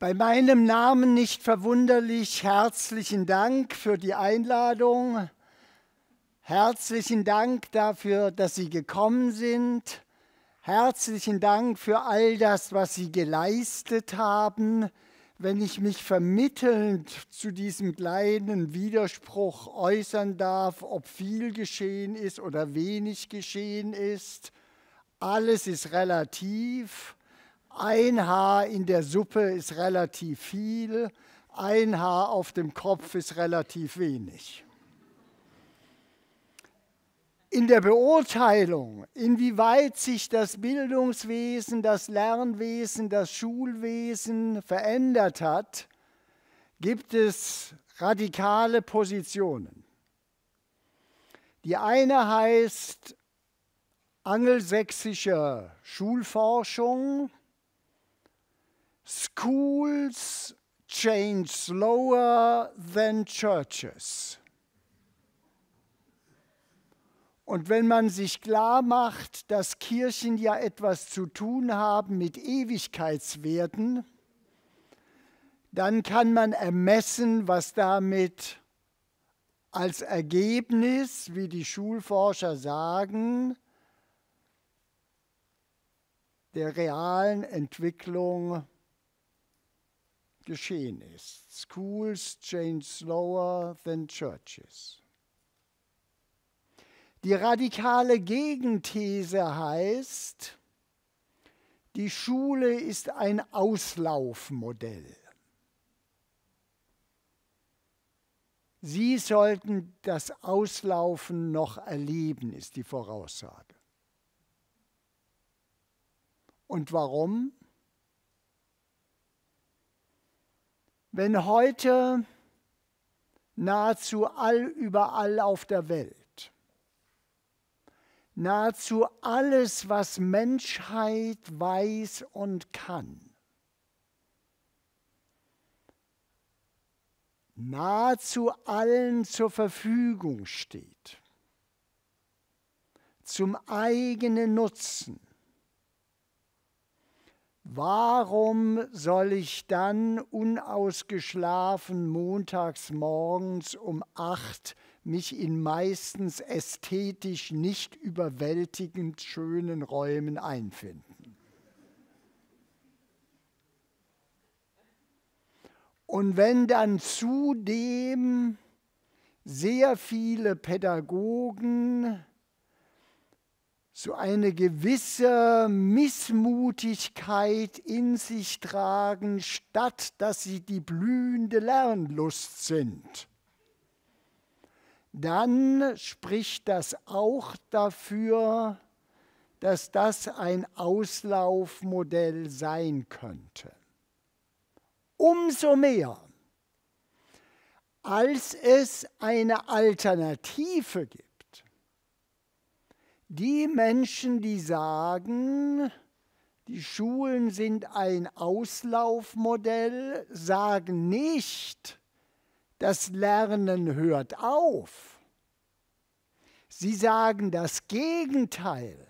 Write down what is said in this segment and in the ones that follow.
Bei meinem Namen nicht verwunderlich herzlichen Dank für die Einladung. Herzlichen Dank dafür, dass Sie gekommen sind. Herzlichen Dank für all das, was Sie geleistet haben. Wenn ich mich vermittelnd zu diesem kleinen Widerspruch äußern darf, ob viel geschehen ist oder wenig geschehen ist, alles ist relativ. Ein Haar in der Suppe ist relativ viel, ein Haar auf dem Kopf ist relativ wenig. In der Beurteilung, inwieweit sich das Bildungswesen, das Lernwesen, das Schulwesen verändert hat, gibt es radikale Positionen. Die eine heißt angelsächsische Schulforschung, Schools change slower than churches. Und wenn man sich klar macht, dass Kirchen ja etwas zu tun haben mit Ewigkeitswerten, dann kann man ermessen, was damit als Ergebnis, wie die Schulforscher sagen, der realen Entwicklung geschehen ist. Schools change slower than churches. Die radikale Gegenthese heißt, die Schule ist ein Auslaufmodell. Sie sollten das Auslaufen noch erleben, ist die Voraussage. Und warum? Wenn heute nahezu all überall auf der Welt nahezu alles, was Menschheit weiß und kann, nahezu allen zur Verfügung steht, zum eigenen Nutzen, Warum soll ich dann unausgeschlafen montags morgens um acht mich in meistens ästhetisch nicht überwältigend schönen Räumen einfinden? Und wenn dann zudem sehr viele Pädagogen so eine gewisse Missmutigkeit in sich tragen, statt dass sie die blühende Lernlust sind, dann spricht das auch dafür, dass das ein Auslaufmodell sein könnte. Umso mehr, als es eine Alternative gibt die Menschen, die sagen, die Schulen sind ein Auslaufmodell, sagen nicht, das Lernen hört auf. Sie sagen das Gegenteil.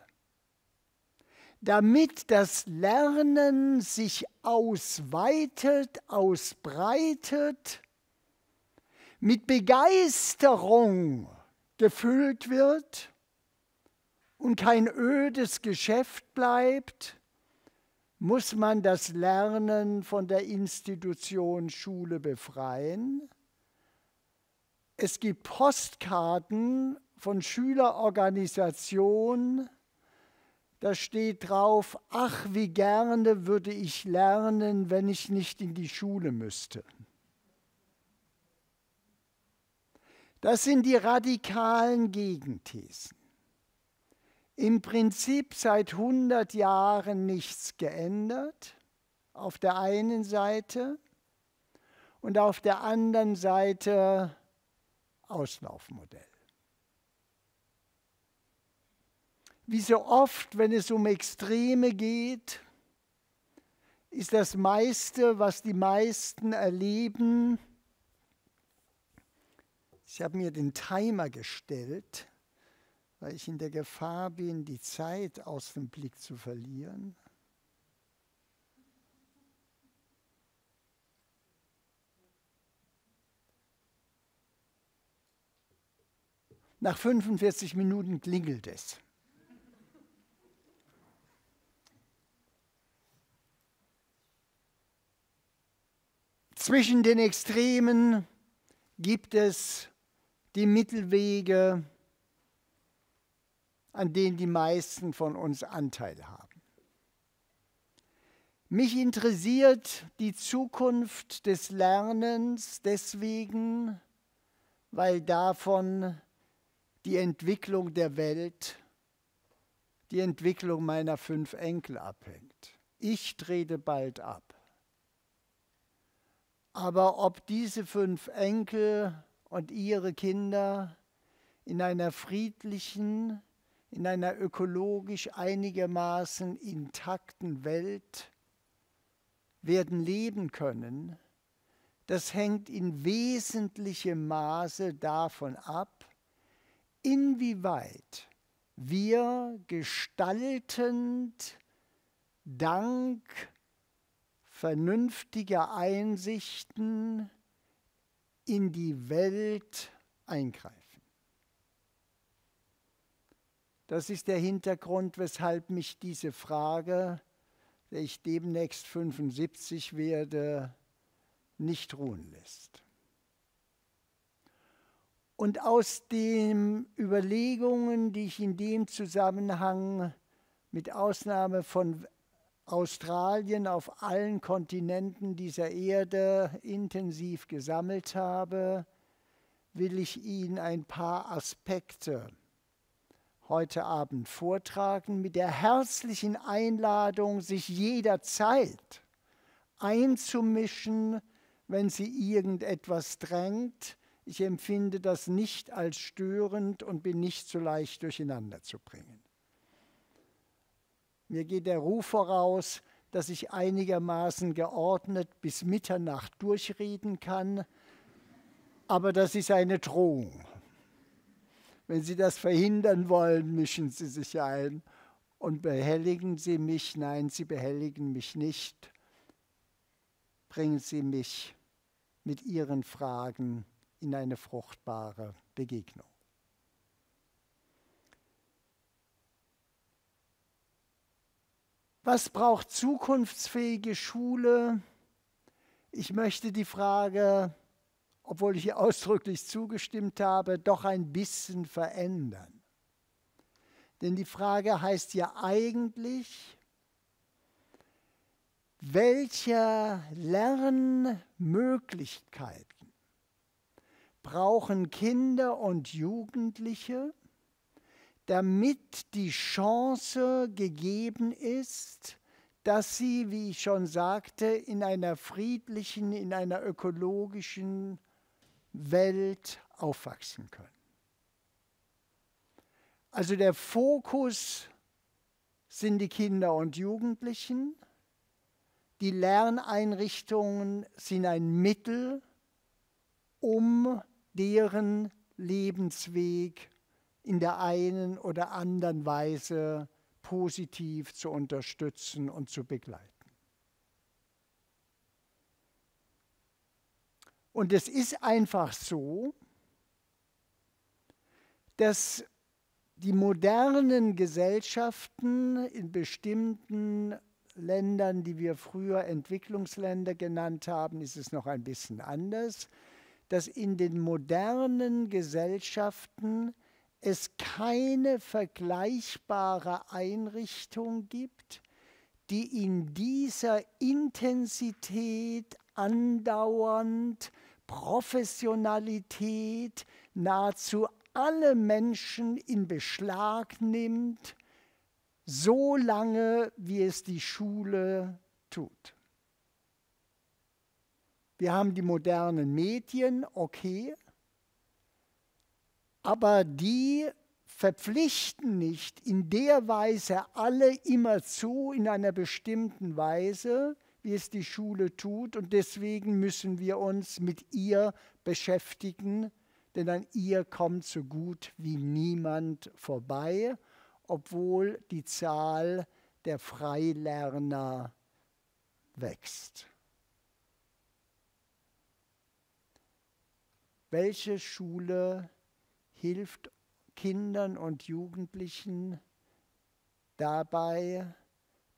Damit das Lernen sich ausweitet, ausbreitet, mit Begeisterung gefüllt wird, und kein ödes Geschäft bleibt, muss man das Lernen von der Institution Schule befreien. Es gibt Postkarten von Schülerorganisationen, da steht drauf, ach, wie gerne würde ich lernen, wenn ich nicht in die Schule müsste. Das sind die radikalen Gegenthesen im Prinzip seit 100 Jahren nichts geändert, auf der einen Seite und auf der anderen Seite Auslaufmodell. Wie so oft, wenn es um Extreme geht, ist das meiste, was die meisten erleben, ich habe mir den Timer gestellt, weil ich in der Gefahr bin, die Zeit aus dem Blick zu verlieren. Nach 45 Minuten klingelt es. Zwischen den Extremen gibt es die Mittelwege, an denen die meisten von uns Anteil haben. Mich interessiert die Zukunft des Lernens deswegen, weil davon die Entwicklung der Welt, die Entwicklung meiner fünf Enkel abhängt. Ich trete bald ab. Aber ob diese fünf Enkel und ihre Kinder in einer friedlichen, in einer ökologisch einigermaßen intakten Welt werden leben können, das hängt in wesentlichem Maße davon ab, inwieweit wir gestaltend dank vernünftiger Einsichten in die Welt eingreifen. Das ist der Hintergrund, weshalb mich diese Frage, der ich demnächst 75 werde, nicht ruhen lässt. Und aus den Überlegungen, die ich in dem Zusammenhang mit Ausnahme von Australien auf allen Kontinenten dieser Erde intensiv gesammelt habe, will ich Ihnen ein paar Aspekte heute Abend vortragen mit der herzlichen Einladung, sich jederzeit einzumischen, wenn Sie irgendetwas drängt. Ich empfinde das nicht als störend und bin nicht so leicht durcheinander zu bringen. Mir geht der Ruf voraus, dass ich einigermaßen geordnet bis Mitternacht durchreden kann, aber das ist eine Drohung. Wenn Sie das verhindern wollen, mischen Sie sich ein und behelligen Sie mich. Nein, Sie behelligen mich nicht. Bringen Sie mich mit Ihren Fragen in eine fruchtbare Begegnung. Was braucht zukunftsfähige Schule? Ich möchte die Frage, obwohl ich ihr ausdrücklich zugestimmt habe, doch ein bisschen verändern. Denn die Frage heißt ja eigentlich, welche Lernmöglichkeiten brauchen Kinder und Jugendliche, damit die Chance gegeben ist, dass sie, wie ich schon sagte, in einer friedlichen, in einer ökologischen Welt aufwachsen können. Also der Fokus sind die Kinder und Jugendlichen. Die Lerneinrichtungen sind ein Mittel, um deren Lebensweg in der einen oder anderen Weise positiv zu unterstützen und zu begleiten. Und es ist einfach so, dass die modernen Gesellschaften in bestimmten Ländern, die wir früher Entwicklungsländer genannt haben, ist es noch ein bisschen anders, dass in den modernen Gesellschaften es keine vergleichbare Einrichtung gibt, die in dieser Intensität andauernd Professionalität nahezu alle Menschen in Beschlag nimmt, so lange wie es die Schule tut. Wir haben die modernen Medien, okay, aber die verpflichten nicht in der Weise alle immer zu, in einer bestimmten Weise, wie es die Schule tut. Und deswegen müssen wir uns mit ihr beschäftigen, denn an ihr kommt so gut wie niemand vorbei, obwohl die Zahl der Freilerner wächst. Welche Schule hilft Kindern und Jugendlichen dabei,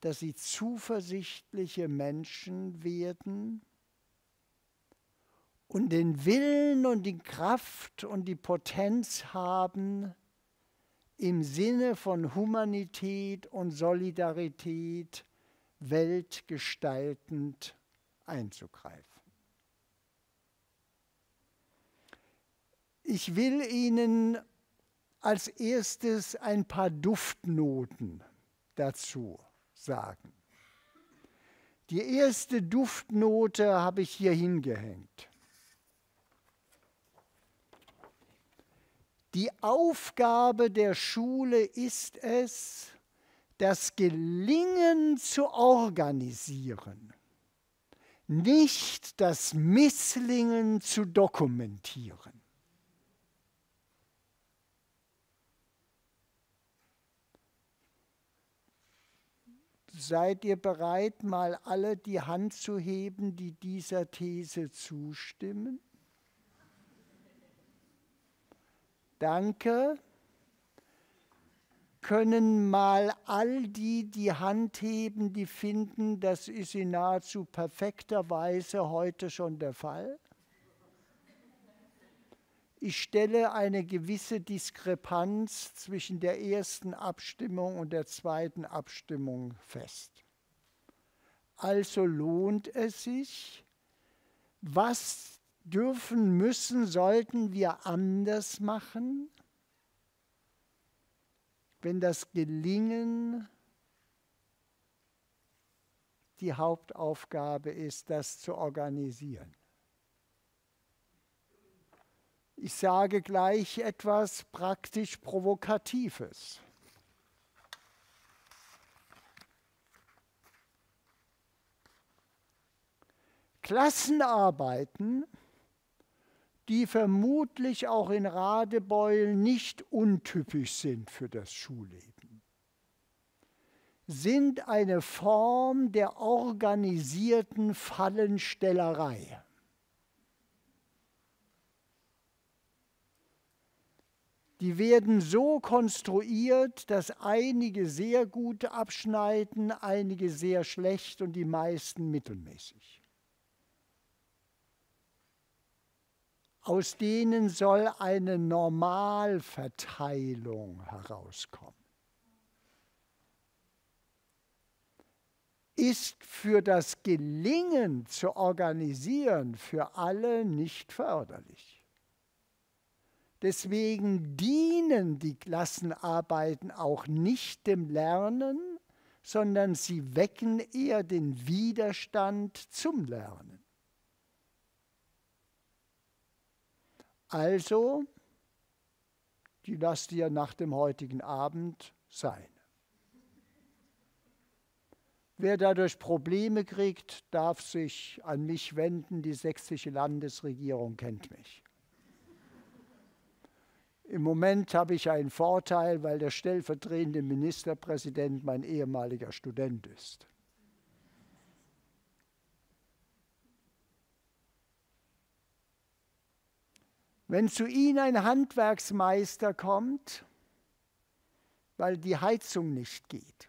dass sie zuversichtliche Menschen werden und den Willen und die Kraft und die Potenz haben, im Sinne von Humanität und Solidarität weltgestaltend einzugreifen. Ich will Ihnen als erstes ein paar Duftnoten dazu sagen. Die erste Duftnote habe ich hier hingehängt. Die Aufgabe der Schule ist es, das Gelingen zu organisieren, nicht das Misslingen zu dokumentieren. Seid ihr bereit, mal alle die Hand zu heben, die dieser These zustimmen? Danke. Können mal all die die Hand heben, die finden, das ist in nahezu perfekter Weise heute schon der Fall? Ich stelle eine gewisse Diskrepanz zwischen der ersten Abstimmung und der zweiten Abstimmung fest. Also lohnt es sich, was dürfen, müssen, sollten wir anders machen, wenn das Gelingen die Hauptaufgabe ist, das zu organisieren. Ich sage gleich etwas praktisch Provokatives. Klassenarbeiten, die vermutlich auch in Radebeul nicht untypisch sind für das Schulleben, sind eine Form der organisierten Fallenstellerei. Die werden so konstruiert, dass einige sehr gut abschneiden, einige sehr schlecht und die meisten mittelmäßig. Aus denen soll eine Normalverteilung herauskommen. Ist für das Gelingen zu organisieren für alle nicht förderlich. Deswegen dienen die Klassenarbeiten auch nicht dem Lernen, sondern sie wecken eher den Widerstand zum Lernen. Also, die lasst ihr nach dem heutigen Abend sein. Wer dadurch Probleme kriegt, darf sich an mich wenden. Die sächsische Landesregierung kennt mich. Im Moment habe ich einen Vorteil, weil der stellvertretende Ministerpräsident mein ehemaliger Student ist. Wenn zu Ihnen ein Handwerksmeister kommt, weil die Heizung nicht geht,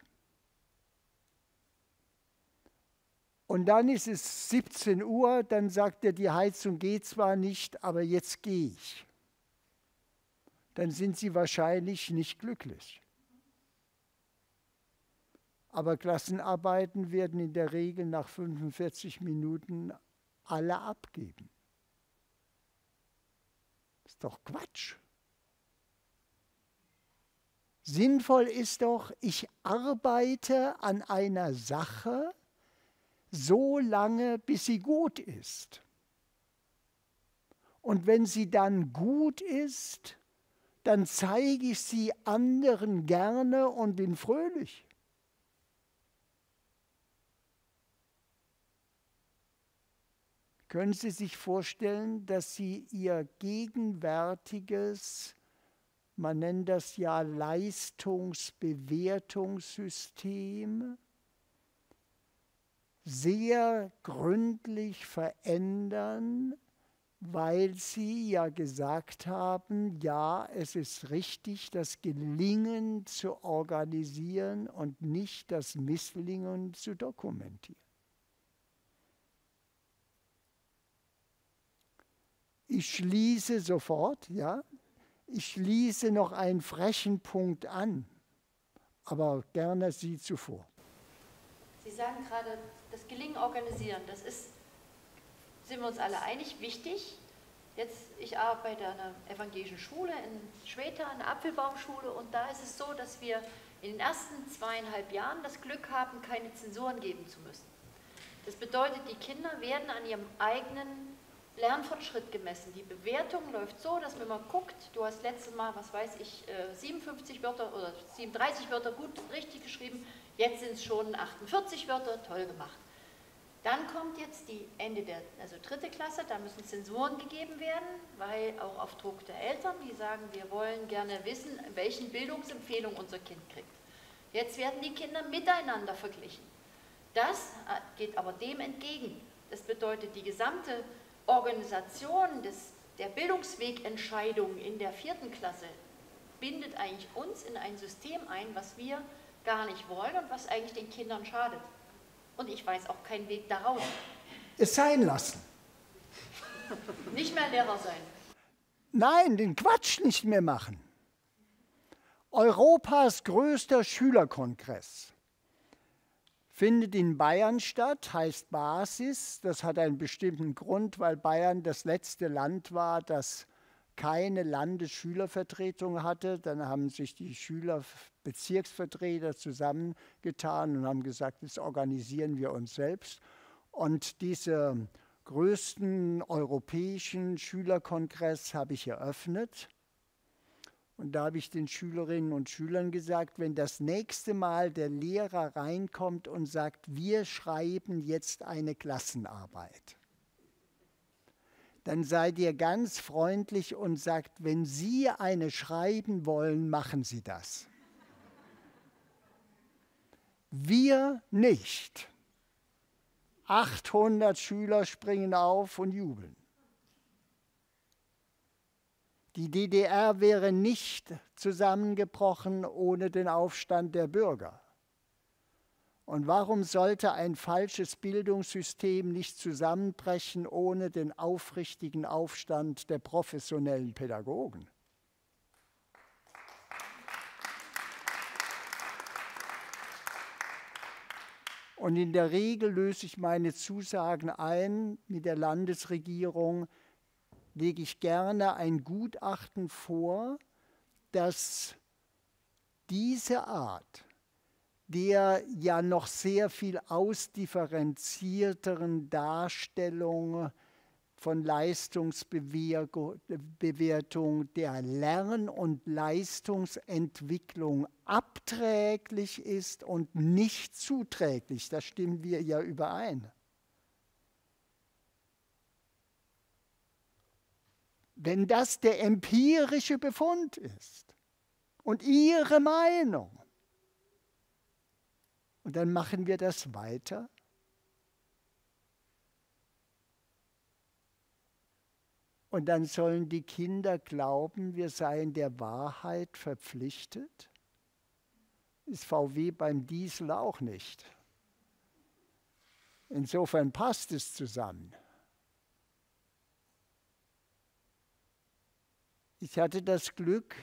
und dann ist es 17 Uhr, dann sagt er, die Heizung geht zwar nicht, aber jetzt gehe ich dann sind sie wahrscheinlich nicht glücklich. Aber Klassenarbeiten werden in der Regel nach 45 Minuten alle abgeben. Ist doch Quatsch. Sinnvoll ist doch, ich arbeite an einer Sache so lange, bis sie gut ist. Und wenn sie dann gut ist, dann zeige ich sie anderen gerne und bin fröhlich. Können Sie sich vorstellen, dass Sie Ihr gegenwärtiges, man nennt das ja Leistungsbewertungssystem, sehr gründlich verändern, weil sie ja gesagt haben, ja, es ist richtig, das Gelingen zu organisieren und nicht das Misslingen zu dokumentieren. Ich schließe sofort, ja, ich schließe noch einen frechen Punkt an, aber gerne Sie zuvor. Sie sagen gerade, das Gelingen organisieren, das ist sind wir uns alle einig, wichtig. Jetzt, ich arbeite an einer evangelischen Schule in Schweta, einer Apfelbaumschule, und da ist es so, dass wir in den ersten zweieinhalb Jahren das Glück haben, keine Zensuren geben zu müssen. Das bedeutet, die Kinder werden an ihrem eigenen Lernfortschritt gemessen. Die Bewertung läuft so, dass man mal guckt, du hast letztes Mal, was weiß ich, 57 äh, Wörter oder 37 Wörter gut richtig geschrieben, jetzt sind es schon 48 Wörter, toll gemacht. Dann kommt jetzt die Ende der, also dritte Klasse, da müssen Zensuren gegeben werden, weil auch auf Druck der Eltern, die sagen, wir wollen gerne wissen, welchen Bildungsempfehlung unser Kind kriegt. Jetzt werden die Kinder miteinander verglichen. Das äh, geht aber dem entgegen. Das bedeutet, die gesamte Organisation des, der Bildungswegentscheidung in der vierten Klasse bindet eigentlich uns in ein System ein, was wir gar nicht wollen und was eigentlich den Kindern schadet. Und ich weiß auch keinen Weg daraus. Es sein lassen. Nicht mehr Lehrer sein. Nein, den Quatsch nicht mehr machen. Europas größter Schülerkongress findet in Bayern statt, heißt Basis. Das hat einen bestimmten Grund, weil Bayern das letzte Land war, das keine Landesschülervertretung hatte. Dann haben sich die Schülerbezirksvertreter zusammengetan und haben gesagt, jetzt organisieren wir uns selbst. Und diesen größten europäischen Schülerkongress habe ich eröffnet. Und da habe ich den Schülerinnen und Schülern gesagt, wenn das nächste Mal der Lehrer reinkommt und sagt, wir schreiben jetzt eine Klassenarbeit dann seid ihr ganz freundlich und sagt, wenn Sie eine schreiben wollen, machen Sie das. Wir nicht. 800 Schüler springen auf und jubeln. Die DDR wäre nicht zusammengebrochen ohne den Aufstand der Bürger. Und warum sollte ein falsches Bildungssystem nicht zusammenbrechen ohne den aufrichtigen Aufstand der professionellen Pädagogen? Und in der Regel löse ich meine Zusagen ein mit der Landesregierung, lege ich gerne ein Gutachten vor, das diese Art der ja noch sehr viel ausdifferenzierteren Darstellung von Leistungsbewertung der Lern- und Leistungsentwicklung abträglich ist und nicht zuträglich. Da stimmen wir ja überein. Wenn das der empirische Befund ist und Ihre Meinung, und dann machen wir das weiter. Und dann sollen die Kinder glauben, wir seien der Wahrheit verpflichtet. Ist VW beim Diesel auch nicht. Insofern passt es zusammen. Ich hatte das Glück,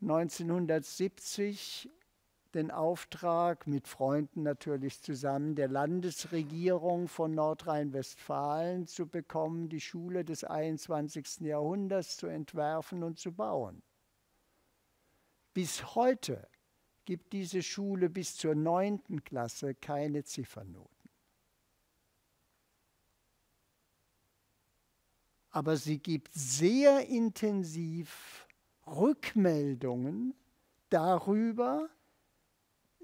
1970 den Auftrag mit Freunden natürlich zusammen der Landesregierung von Nordrhein-Westfalen zu bekommen, die Schule des 21. Jahrhunderts zu entwerfen und zu bauen. Bis heute gibt diese Schule bis zur neunten Klasse keine Ziffernoten. Aber sie gibt sehr intensiv Rückmeldungen darüber,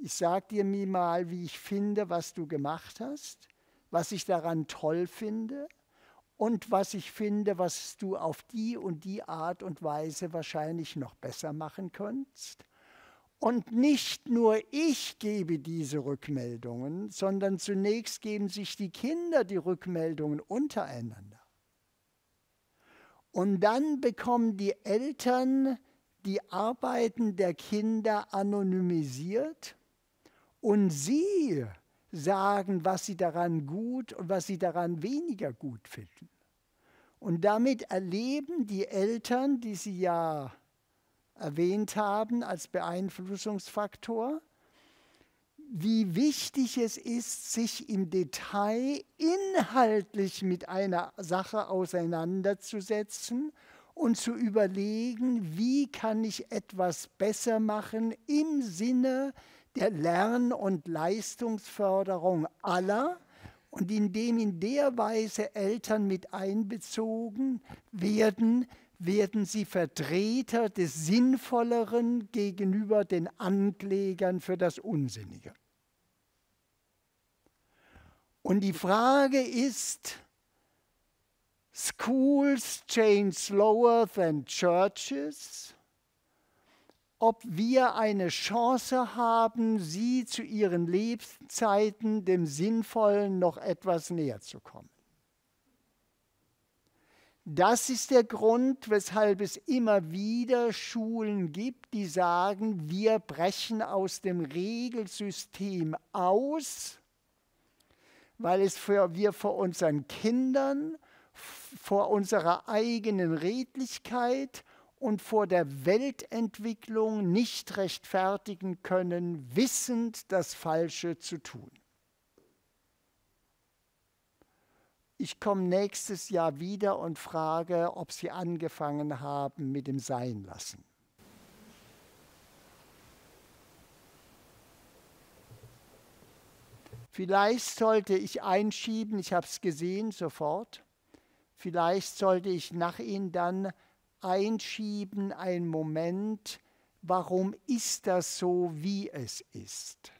ich sage dir mir mal, wie ich finde, was du gemacht hast, was ich daran toll finde und was ich finde, was du auf die und die Art und Weise wahrscheinlich noch besser machen könntest. Und nicht nur ich gebe diese Rückmeldungen, sondern zunächst geben sich die Kinder die Rückmeldungen untereinander. Und dann bekommen die Eltern die Arbeiten der Kinder anonymisiert und sie sagen, was sie daran gut und was sie daran weniger gut finden. Und damit erleben die Eltern, die Sie ja erwähnt haben als Beeinflussungsfaktor, wie wichtig es ist, sich im Detail inhaltlich mit einer Sache auseinanderzusetzen und zu überlegen, wie kann ich etwas besser machen im Sinne der Lern- und Leistungsförderung aller und indem in der Weise Eltern mit einbezogen werden, werden sie Vertreter des Sinnvolleren gegenüber den Anklägern für das Unsinnige. Und die Frage ist, Schools change slower than churches? Ob wir eine Chance haben, sie zu ihren Lebenszeiten dem Sinnvollen noch etwas näher zu kommen. Das ist der Grund, weshalb es immer wieder Schulen gibt, die sagen, wir brechen aus dem Regelsystem aus, weil es für, wir vor unseren Kindern, vor unserer eigenen Redlichkeit und vor der Weltentwicklung nicht rechtfertigen können, wissend das Falsche zu tun. Ich komme nächstes Jahr wieder und frage, ob Sie angefangen haben mit dem Seinlassen. Vielleicht sollte ich einschieben, ich habe es gesehen sofort, vielleicht sollte ich nach Ihnen dann einschieben, ein Moment, warum ist das so, wie es ist?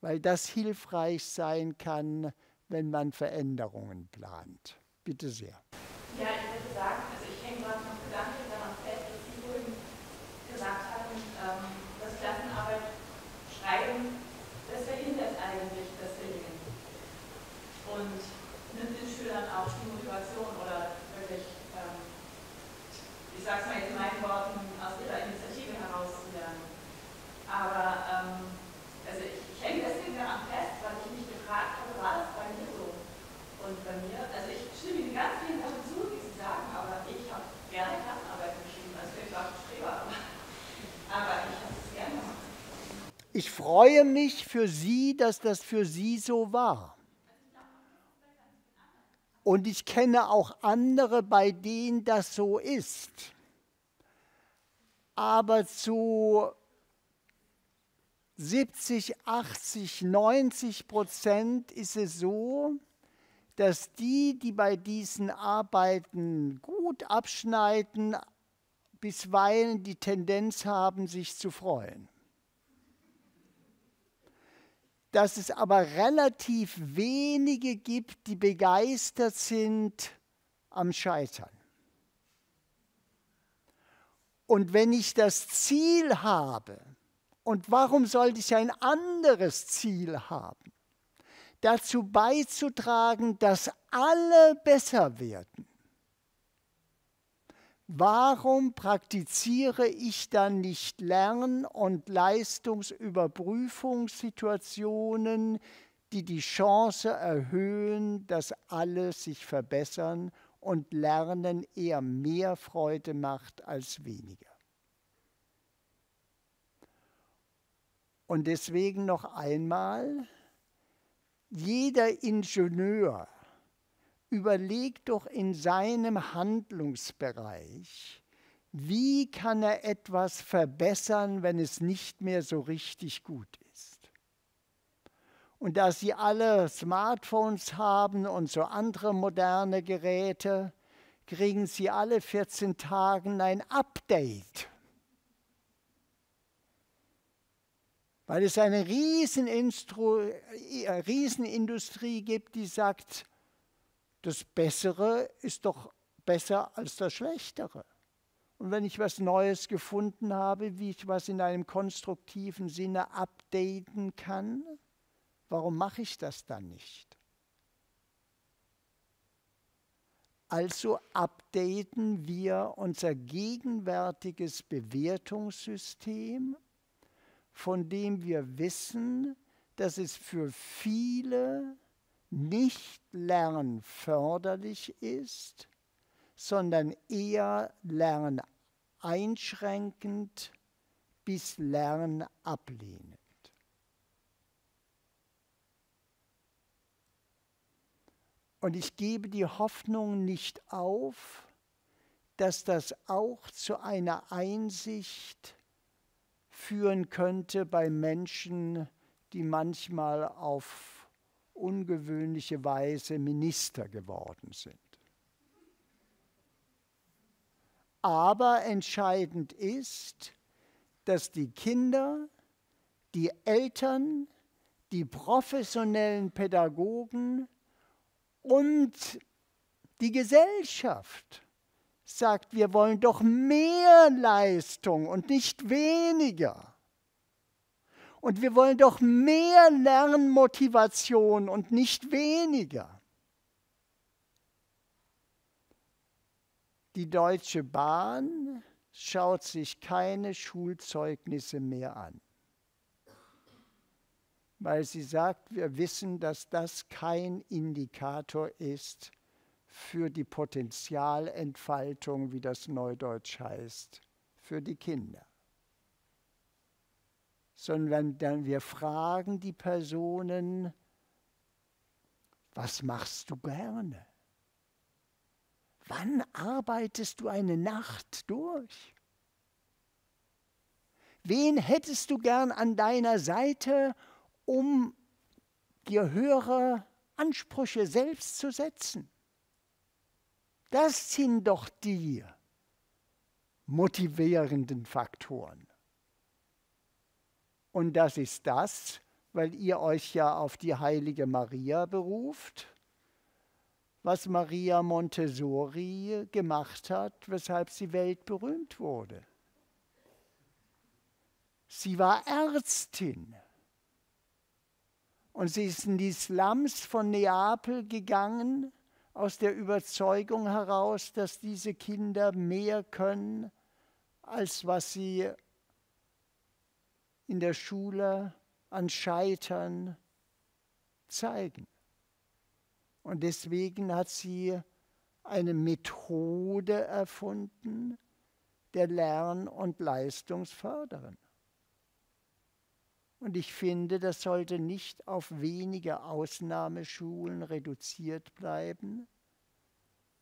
Weil das hilfreich sein kann, wenn man Veränderungen plant. Bitte sehr. Ja, ich würde sagen, also ich hänge gerade noch gedanklich daran fest, dass Sie vorhin gesagt haben, ähm, dass Klassenarbeit schreiben, das verhindert eigentlich das Gelingen. Und nimmt den Schülern auch die Motivation oder wirklich ich sage es mal jetzt in meinen Worten, aus ihrer Initiative herauszulernen. Aber ähm, also ich, ich hänge deswegen daran fest, weil ich mich gefragt habe, war das bei mir so? Und bei mir, also ich stimme Ihnen ganz vielen Sachen zu, die Sie sagen, aber ich habe gerne Klassenarbeit geschrieben. Also ich war Streber, aber, aber ich habe es gerne gemacht. Ich freue mich für Sie, dass das für Sie so war. Und ich kenne auch andere, bei denen das so ist aber zu 70, 80, 90 Prozent ist es so, dass die, die bei diesen Arbeiten gut abschneiden, bisweilen die Tendenz haben, sich zu freuen. Dass es aber relativ wenige gibt, die begeistert sind am Scheitern. Und wenn ich das Ziel habe, und warum sollte ich ein anderes Ziel haben? Dazu beizutragen, dass alle besser werden. Warum praktiziere ich dann nicht Lern- und Leistungsüberprüfungssituationen, die die Chance erhöhen, dass alle sich verbessern und Lernen eher mehr Freude macht als weniger. Und deswegen noch einmal, jeder Ingenieur überlegt doch in seinem Handlungsbereich, wie kann er etwas verbessern, wenn es nicht mehr so richtig gut ist. Und da sie alle Smartphones haben und so andere moderne Geräte, kriegen sie alle 14 Tage ein Update. Weil es eine Riesenindustrie gibt, die sagt, das Bessere ist doch besser als das Schlechtere. Und wenn ich was Neues gefunden habe, wie ich was in einem konstruktiven Sinne updaten kann, Warum mache ich das dann nicht? Also updaten wir unser gegenwärtiges Bewertungssystem, von dem wir wissen, dass es für viele nicht lernförderlich ist, sondern eher lerneinschränkend bis lernablehnend. Und ich gebe die Hoffnung nicht auf, dass das auch zu einer Einsicht führen könnte bei Menschen, die manchmal auf ungewöhnliche Weise Minister geworden sind. Aber entscheidend ist, dass die Kinder, die Eltern, die professionellen Pädagogen und die Gesellschaft sagt, wir wollen doch mehr Leistung und nicht weniger. Und wir wollen doch mehr Lernmotivation und nicht weniger. Die Deutsche Bahn schaut sich keine Schulzeugnisse mehr an weil sie sagt, wir wissen, dass das kein Indikator ist für die Potenzialentfaltung, wie das Neudeutsch heißt, für die Kinder. Sondern dann wir fragen die Personen, was machst du gerne? Wann arbeitest du eine Nacht durch? Wen hättest du gern an deiner Seite, um dir höhere Ansprüche selbst zu setzen. Das sind doch die motivierenden Faktoren. Und das ist das, weil ihr euch ja auf die heilige Maria beruft, was Maria Montessori gemacht hat, weshalb sie weltberühmt wurde. Sie war Ärztin. Und sie ist in die Slums von Neapel gegangen, aus der Überzeugung heraus, dass diese Kinder mehr können, als was sie in der Schule an Scheitern zeigen. Und deswegen hat sie eine Methode erfunden der Lern- und Leistungsförderung. Und ich finde, das sollte nicht auf wenige Ausnahmeschulen reduziert bleiben,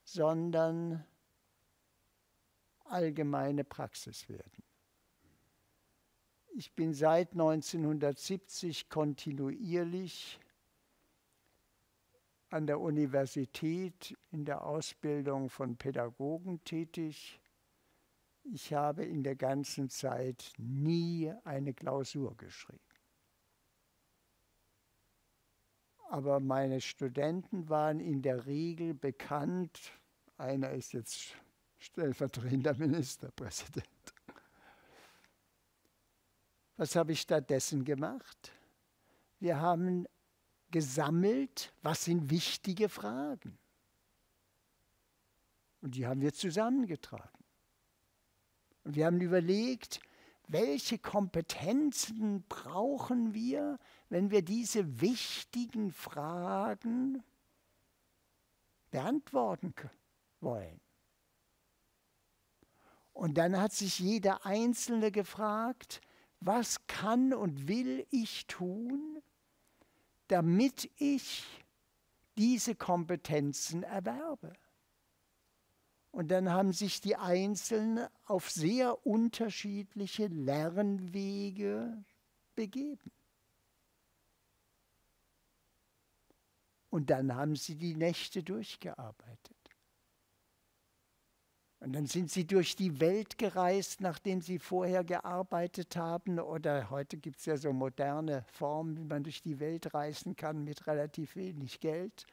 sondern allgemeine Praxis werden. Ich bin seit 1970 kontinuierlich an der Universität in der Ausbildung von Pädagogen tätig. Ich habe in der ganzen Zeit nie eine Klausur geschrieben. aber meine Studenten waren in der Regel bekannt. Einer ist jetzt stellvertretender Ministerpräsident. Was habe ich stattdessen gemacht? Wir haben gesammelt, was sind wichtige Fragen. Und die haben wir zusammengetragen. Und wir haben überlegt, welche Kompetenzen brauchen wir, wenn wir diese wichtigen Fragen beantworten wollen. Und dann hat sich jeder Einzelne gefragt, was kann und will ich tun, damit ich diese Kompetenzen erwerbe. Und dann haben sich die Einzelnen auf sehr unterschiedliche Lernwege begeben. Und dann haben sie die Nächte durchgearbeitet. Und dann sind sie durch die Welt gereist, nachdem sie vorher gearbeitet haben. Oder heute gibt es ja so moderne Formen, wie man durch die Welt reisen kann mit relativ wenig Geld.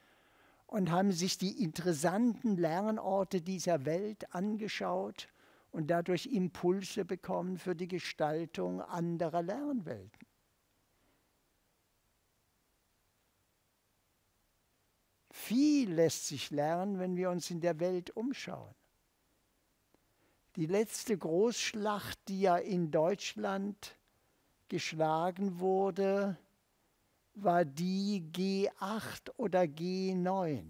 Und haben sich die interessanten Lernorte dieser Welt angeschaut und dadurch Impulse bekommen für die Gestaltung anderer Viel lässt sich lernen, wenn wir uns in der Welt umschauen. Die letzte Großschlacht, die ja in Deutschland geschlagen wurde, war die G8 oder G9.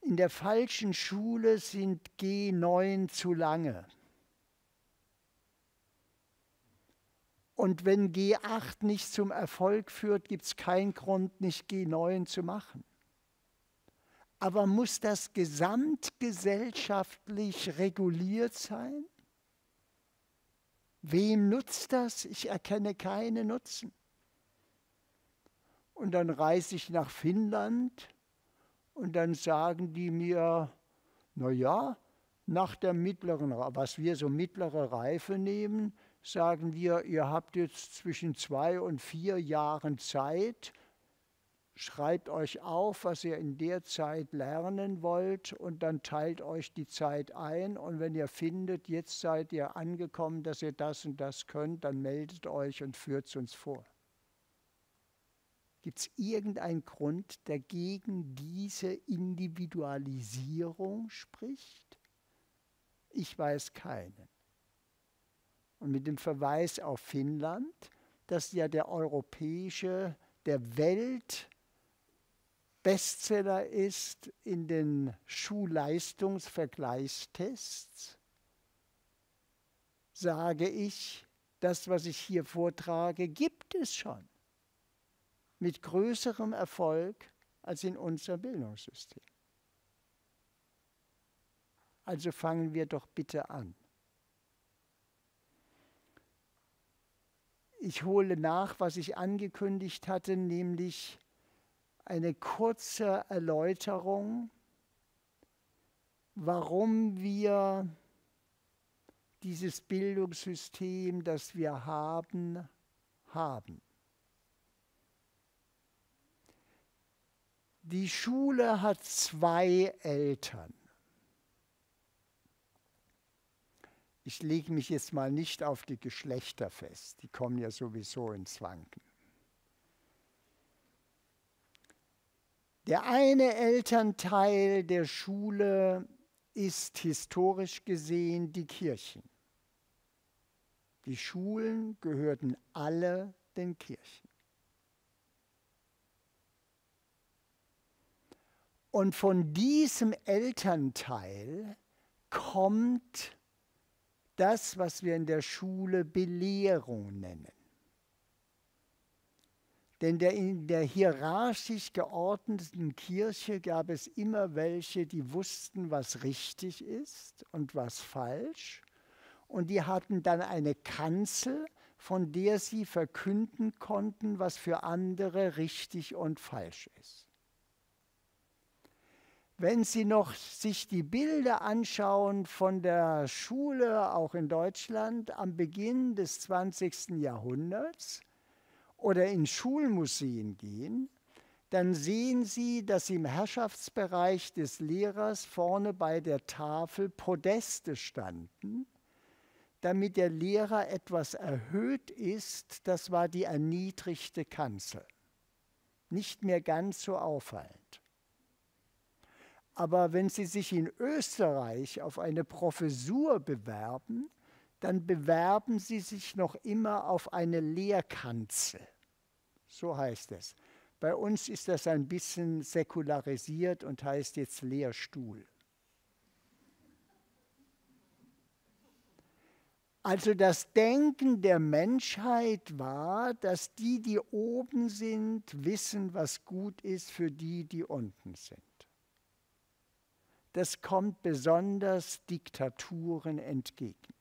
In der falschen Schule sind G9 zu lange. Und wenn G8 nicht zum Erfolg führt, gibt es keinen Grund, nicht G9 zu machen. Aber muss das gesamtgesellschaftlich reguliert sein? Wem nutzt das? Ich erkenne keine Nutzen. Und dann reise ich nach Finnland und dann sagen die mir, na ja, nach der mittleren, was wir so mittlere Reife nehmen, sagen wir, ihr habt jetzt zwischen zwei und vier Jahren Zeit, schreibt euch auf, was ihr in der Zeit lernen wollt und dann teilt euch die Zeit ein und wenn ihr findet, jetzt seid ihr angekommen, dass ihr das und das könnt, dann meldet euch und führt es uns vor. Gibt es irgendeinen Grund, der gegen diese Individualisierung spricht? Ich weiß keinen. Und mit dem Verweis auf Finnland, das ja der europäische, der Welt Bestseller ist in den Schulleistungsvergleichstests, sage ich, das, was ich hier vortrage, gibt es schon mit größerem Erfolg als in unserem Bildungssystem. Also fangen wir doch bitte an. Ich hole nach, was ich angekündigt hatte, nämlich eine kurze Erläuterung, warum wir dieses Bildungssystem, das wir haben, haben. Die Schule hat zwei Eltern. Ich lege mich jetzt mal nicht auf die Geschlechter fest, die kommen ja sowieso ins Wanken. Der eine Elternteil der Schule ist historisch gesehen die Kirchen. Die Schulen gehörten alle den Kirchen. Und von diesem Elternteil kommt das, was wir in der Schule Belehrung nennen. Denn der, in der hierarchisch geordneten Kirche gab es immer welche, die wussten, was richtig ist und was falsch. Und die hatten dann eine Kanzel, von der sie verkünden konnten, was für andere richtig und falsch ist. Wenn Sie noch sich die Bilder anschauen von der Schule, auch in Deutschland, am Beginn des 20. Jahrhunderts oder in Schulmuseen gehen, dann sehen Sie, dass im Herrschaftsbereich des Lehrers vorne bei der Tafel Podeste standen, damit der Lehrer etwas erhöht ist. Das war die erniedrigte Kanzel. Nicht mehr ganz so auffallend. Aber wenn Sie sich in Österreich auf eine Professur bewerben, dann bewerben Sie sich noch immer auf eine Lehrkanzel. So heißt es. Bei uns ist das ein bisschen säkularisiert und heißt jetzt Lehrstuhl. Also das Denken der Menschheit war, dass die, die oben sind, wissen, was gut ist für die, die unten sind das kommt besonders Diktaturen entgegen.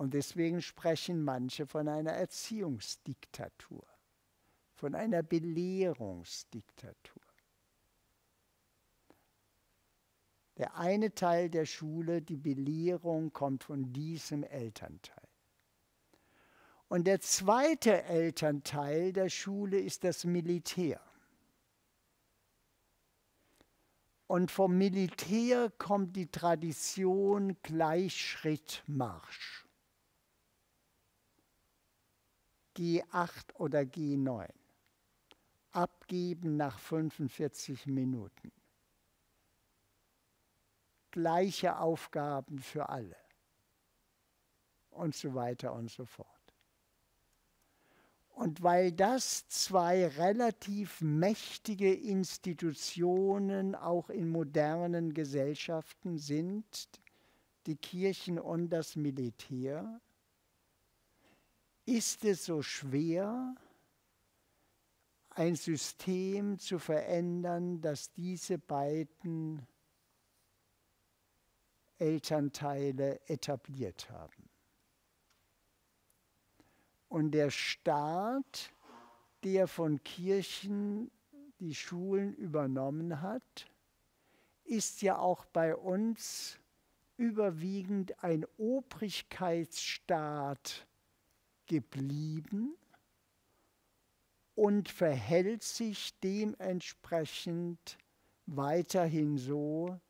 Und deswegen sprechen manche von einer Erziehungsdiktatur, von einer Belehrungsdiktatur. Der eine Teil der Schule, die Belehrung, kommt von diesem Elternteil. Und der zweite Elternteil der Schule ist das Militär. Und vom Militär kommt die Tradition Gleichschrittmarsch. G8 oder G9. abgeben nach 45 Minuten. Gleiche Aufgaben für alle und so weiter und so fort. Und weil das zwei relativ mächtige Institutionen auch in modernen Gesellschaften sind, die Kirchen und das Militär, ist es so schwer, ein System zu verändern, das diese beiden Elternteile etabliert haben. Und der Staat, der von Kirchen die Schulen übernommen hat, ist ja auch bei uns überwiegend ein Obrigkeitsstaat geblieben und verhält sich dementsprechend weiterhin so,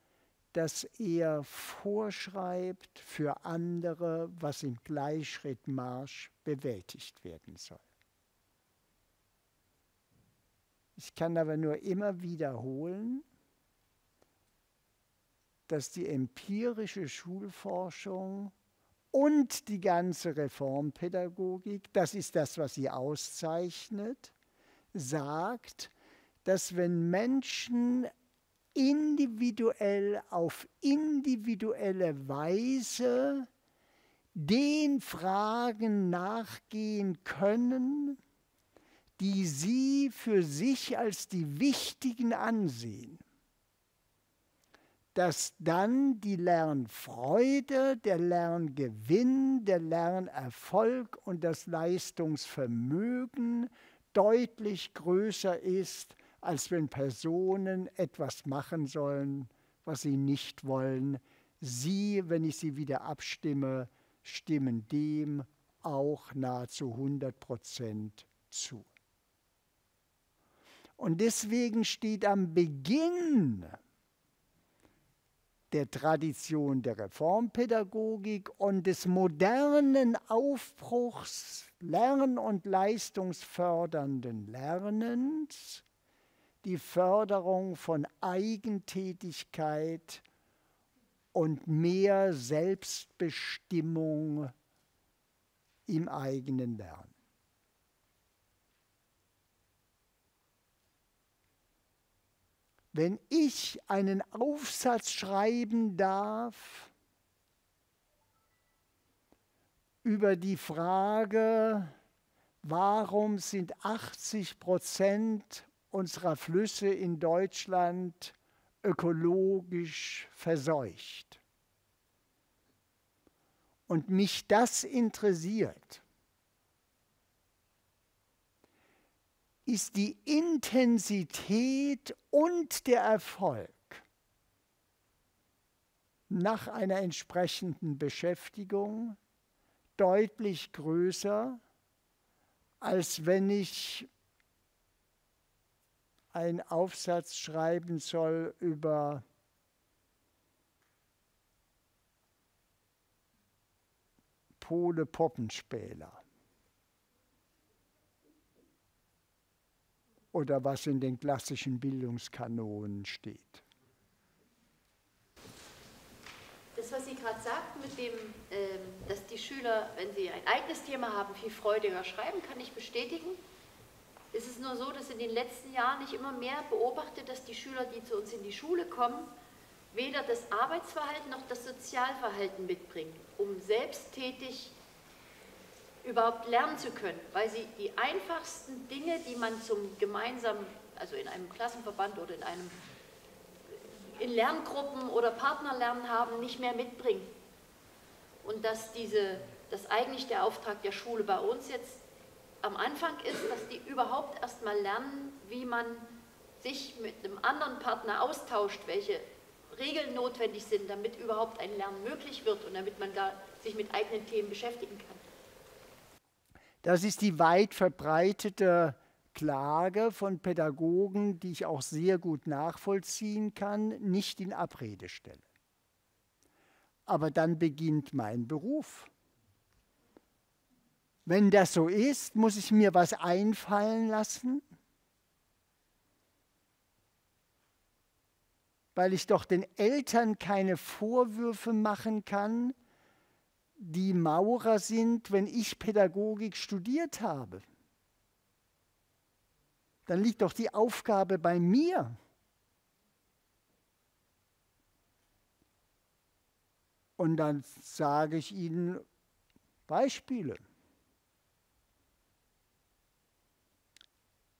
dass er vorschreibt für andere, was im Gleichschrittmarsch bewältigt werden soll. Ich kann aber nur immer wiederholen, dass die empirische Schulforschung und die ganze Reformpädagogik, das ist das, was sie auszeichnet, sagt, dass wenn Menschen individuell auf individuelle Weise den Fragen nachgehen können, die sie für sich als die wichtigen ansehen, dass dann die Lernfreude, der Lerngewinn, der Lernerfolg und das Leistungsvermögen deutlich größer ist, als wenn Personen etwas machen sollen, was sie nicht wollen. Sie, wenn ich sie wieder abstimme, stimmen dem auch nahezu 100 Prozent zu. Und deswegen steht am Beginn der Tradition der Reformpädagogik und des modernen Aufbruchs lern- und leistungsfördernden Lernens die Förderung von Eigentätigkeit und mehr Selbstbestimmung im eigenen Lernen. Wenn ich einen Aufsatz schreiben darf über die Frage, warum sind 80 Prozent unserer Flüsse in Deutschland ökologisch verseucht. Und mich das interessiert, ist die Intensität und der Erfolg nach einer entsprechenden Beschäftigung deutlich größer, als wenn ich einen Aufsatz schreiben soll über Pole Poppenspäler. Oder was in den klassischen Bildungskanonen steht. Das, was Sie gerade sagten, mit dem, ähm, dass die Schüler, wenn sie ein eigenes Thema haben, viel freudiger schreiben, kann ich bestätigen. Es ist nur so, dass in den letzten Jahren ich immer mehr beobachte, dass die Schüler, die zu uns in die Schule kommen, weder das Arbeitsverhalten noch das Sozialverhalten mitbringen, um selbsttätig überhaupt lernen zu können, weil sie die einfachsten Dinge, die man zum gemeinsamen, also in einem Klassenverband oder in einem in Lerngruppen oder Partnerlernen haben, nicht mehr mitbringen. Und dass diese, dass eigentlich der Auftrag der Schule bei uns jetzt am Anfang ist, dass die überhaupt erstmal lernen, wie man sich mit einem anderen Partner austauscht, welche Regeln notwendig sind, damit überhaupt ein Lernen möglich wird und damit man gar sich mit eigenen Themen beschäftigen kann. Das ist die weit verbreitete Klage von Pädagogen, die ich auch sehr gut nachvollziehen kann, nicht in Abrede stelle. Aber dann beginnt mein Beruf. Wenn das so ist, muss ich mir was einfallen lassen, weil ich doch den Eltern keine Vorwürfe machen kann, die Maurer sind, wenn ich Pädagogik studiert habe. Dann liegt doch die Aufgabe bei mir. Und dann sage ich Ihnen Beispiele.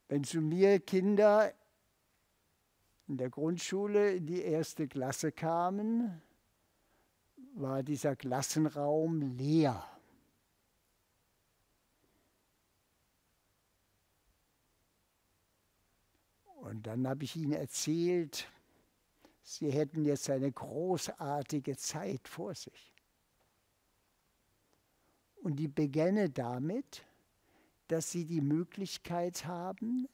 Wenn zu mir Kinder in der Grundschule in die erste Klasse kamen, war dieser Klassenraum leer. Und dann habe ich ihnen erzählt, sie hätten jetzt eine großartige Zeit vor sich. Und die beginne damit, dass sie die Möglichkeit haben,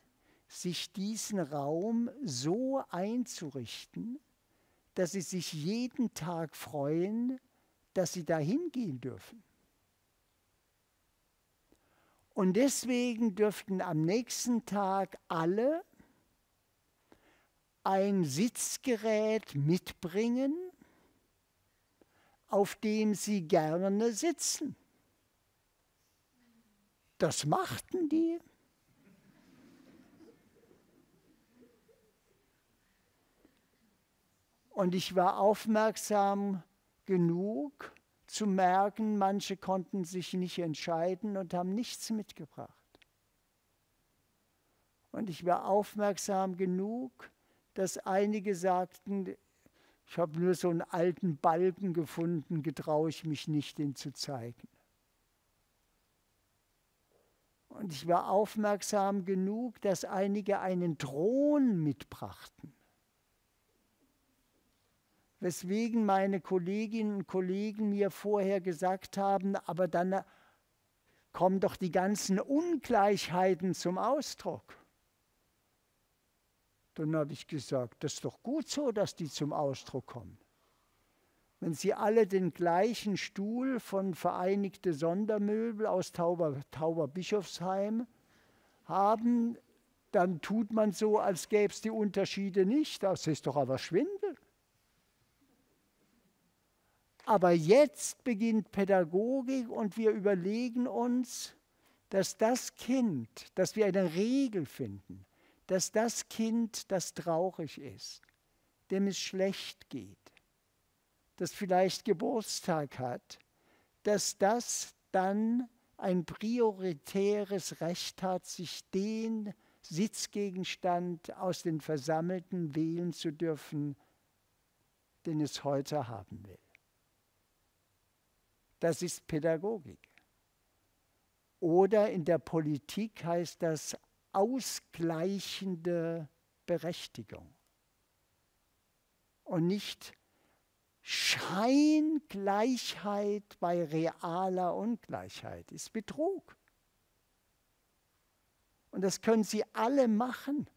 sich diesen Raum so einzurichten, dass sie sich jeden Tag freuen, dass sie da hingehen dürfen. Und deswegen dürften am nächsten Tag alle ein Sitzgerät mitbringen, auf dem sie gerne sitzen. Das machten die. Und ich war aufmerksam genug zu merken, manche konnten sich nicht entscheiden und haben nichts mitgebracht. Und ich war aufmerksam genug, dass einige sagten, ich habe nur so einen alten Balken gefunden, getraue ich mich nicht, den zu zeigen. Und ich war aufmerksam genug, dass einige einen Thron mitbrachten weswegen meine Kolleginnen und Kollegen mir vorher gesagt haben, aber dann kommen doch die ganzen Ungleichheiten zum Ausdruck. Dann habe ich gesagt, das ist doch gut so, dass die zum Ausdruck kommen. Wenn Sie alle den gleichen Stuhl von Vereinigte Sondermöbel aus Tauber, Tauber Bischofsheim haben, dann tut man so, als gäbe es die Unterschiede nicht. Das ist doch aber Schwindel. Aber jetzt beginnt Pädagogik und wir überlegen uns, dass das Kind, dass wir eine Regel finden, dass das Kind, das traurig ist, dem es schlecht geht, das vielleicht Geburtstag hat, dass das dann ein prioritäres Recht hat, sich den Sitzgegenstand aus den Versammelten wählen zu dürfen, den es heute haben will. Das ist Pädagogik. Oder in der Politik heißt das ausgleichende Berechtigung. Und nicht Scheingleichheit bei realer Ungleichheit ist Betrug. Und das können Sie alle machen.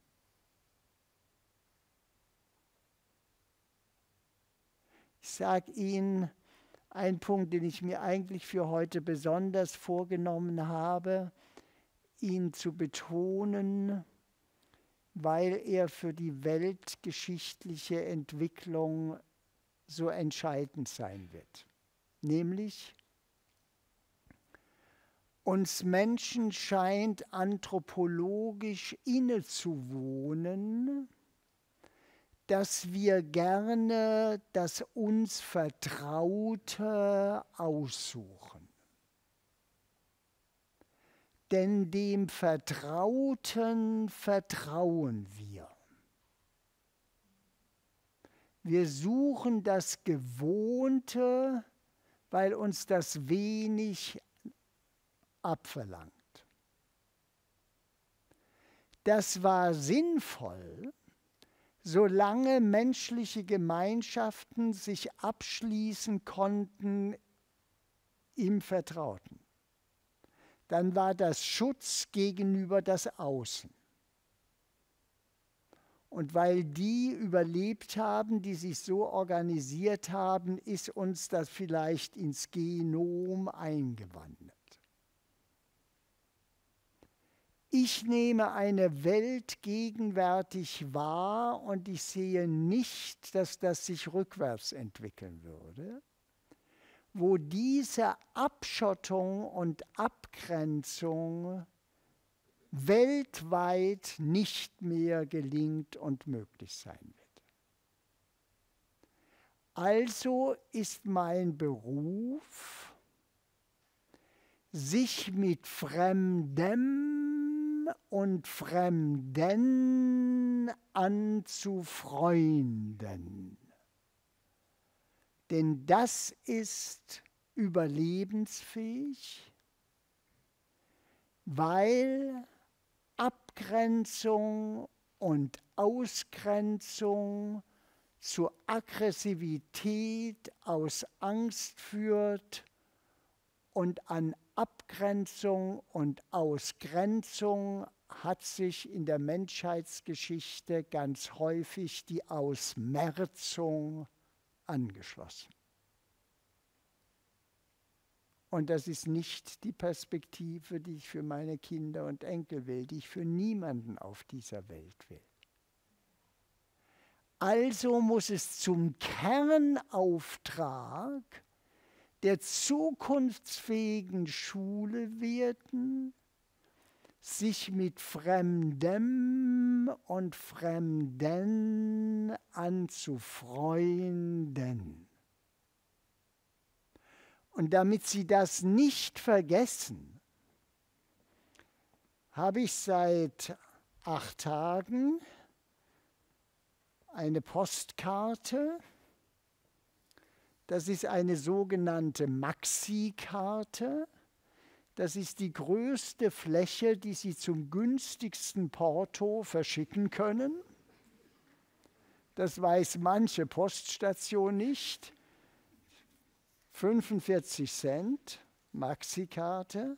Ich sage Ihnen, ein Punkt, den ich mir eigentlich für heute besonders vorgenommen habe, ihn zu betonen, weil er für die weltgeschichtliche Entwicklung so entscheidend sein wird. Nämlich, uns Menschen scheint anthropologisch innezuwohnen, dass wir gerne das uns Vertraute aussuchen. Denn dem Vertrauten vertrauen wir. Wir suchen das Gewohnte, weil uns das wenig abverlangt. Das war sinnvoll, solange menschliche Gemeinschaften sich abschließen konnten im Vertrauten. Dann war das Schutz gegenüber das Außen. Und weil die überlebt haben, die sich so organisiert haben, ist uns das vielleicht ins Genom eingewandert. Ich nehme eine Welt gegenwärtig wahr und ich sehe nicht, dass das sich rückwärts entwickeln würde, wo diese Abschottung und Abgrenzung weltweit nicht mehr gelingt und möglich sein wird. Also ist mein Beruf, sich mit Fremdem und Fremden anzufreunden. Denn das ist überlebensfähig, weil Abgrenzung und Ausgrenzung zu Aggressivität aus Angst führt und an Abgrenzung und Ausgrenzung hat sich in der Menschheitsgeschichte ganz häufig die Ausmerzung angeschlossen. Und das ist nicht die Perspektive, die ich für meine Kinder und Enkel will, die ich für niemanden auf dieser Welt will. Also muss es zum Kernauftrag der zukunftsfähigen Schule werden, sich mit Fremdem und Fremden anzufreunden. Und damit Sie das nicht vergessen, habe ich seit acht Tagen eine Postkarte. Das ist eine sogenannte Maxi-Karte. Das ist die größte Fläche, die Sie zum günstigsten Porto verschicken können. Das weiß manche Poststation nicht. 45 Cent, Maxikarte.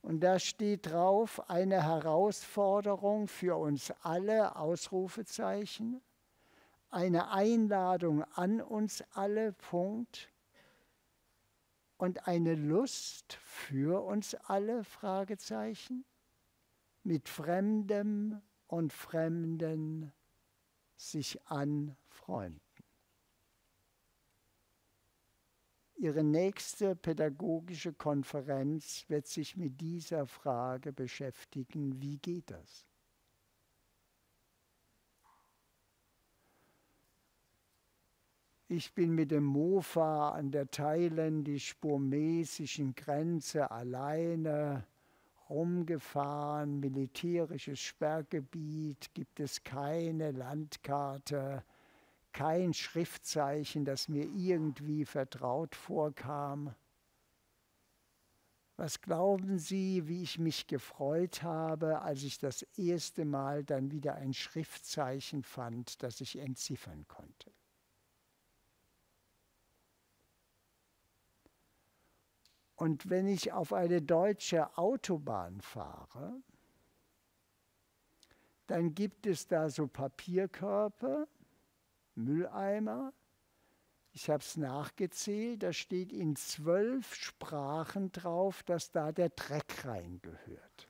Und da steht drauf eine Herausforderung für uns alle, Ausrufezeichen. Eine Einladung an uns alle, Punkt. Und eine Lust für uns alle, Fragezeichen. Mit Fremdem und Fremden sich anfreunden. Ihre nächste pädagogische Konferenz wird sich mit dieser Frage beschäftigen, wie geht das? Ich bin mit dem Mofa an der thailändisch-burmesischen Grenze alleine rumgefahren, militärisches Sperrgebiet, gibt es keine Landkarte kein Schriftzeichen, das mir irgendwie vertraut vorkam. Was glauben Sie, wie ich mich gefreut habe, als ich das erste Mal dann wieder ein Schriftzeichen fand, das ich entziffern konnte? Und wenn ich auf eine deutsche Autobahn fahre, dann gibt es da so Papierkörper, Mülleimer. Ich habe es nachgezählt, da steht in zwölf Sprachen drauf, dass da der Dreck reingehört.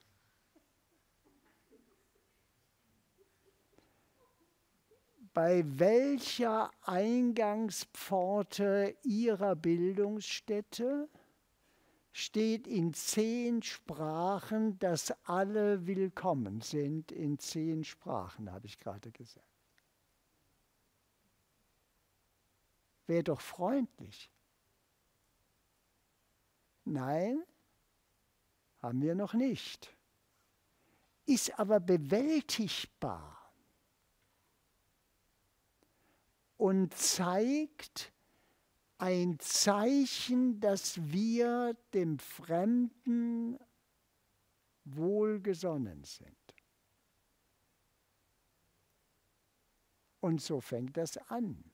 Bei welcher Eingangspforte Ihrer Bildungsstätte steht in zehn Sprachen, dass alle willkommen sind? In zehn Sprachen, habe ich gerade gesagt. Wäre doch freundlich. Nein, haben wir noch nicht. Ist aber bewältigbar und zeigt ein Zeichen, dass wir dem Fremden wohlgesonnen sind. Und so fängt das an.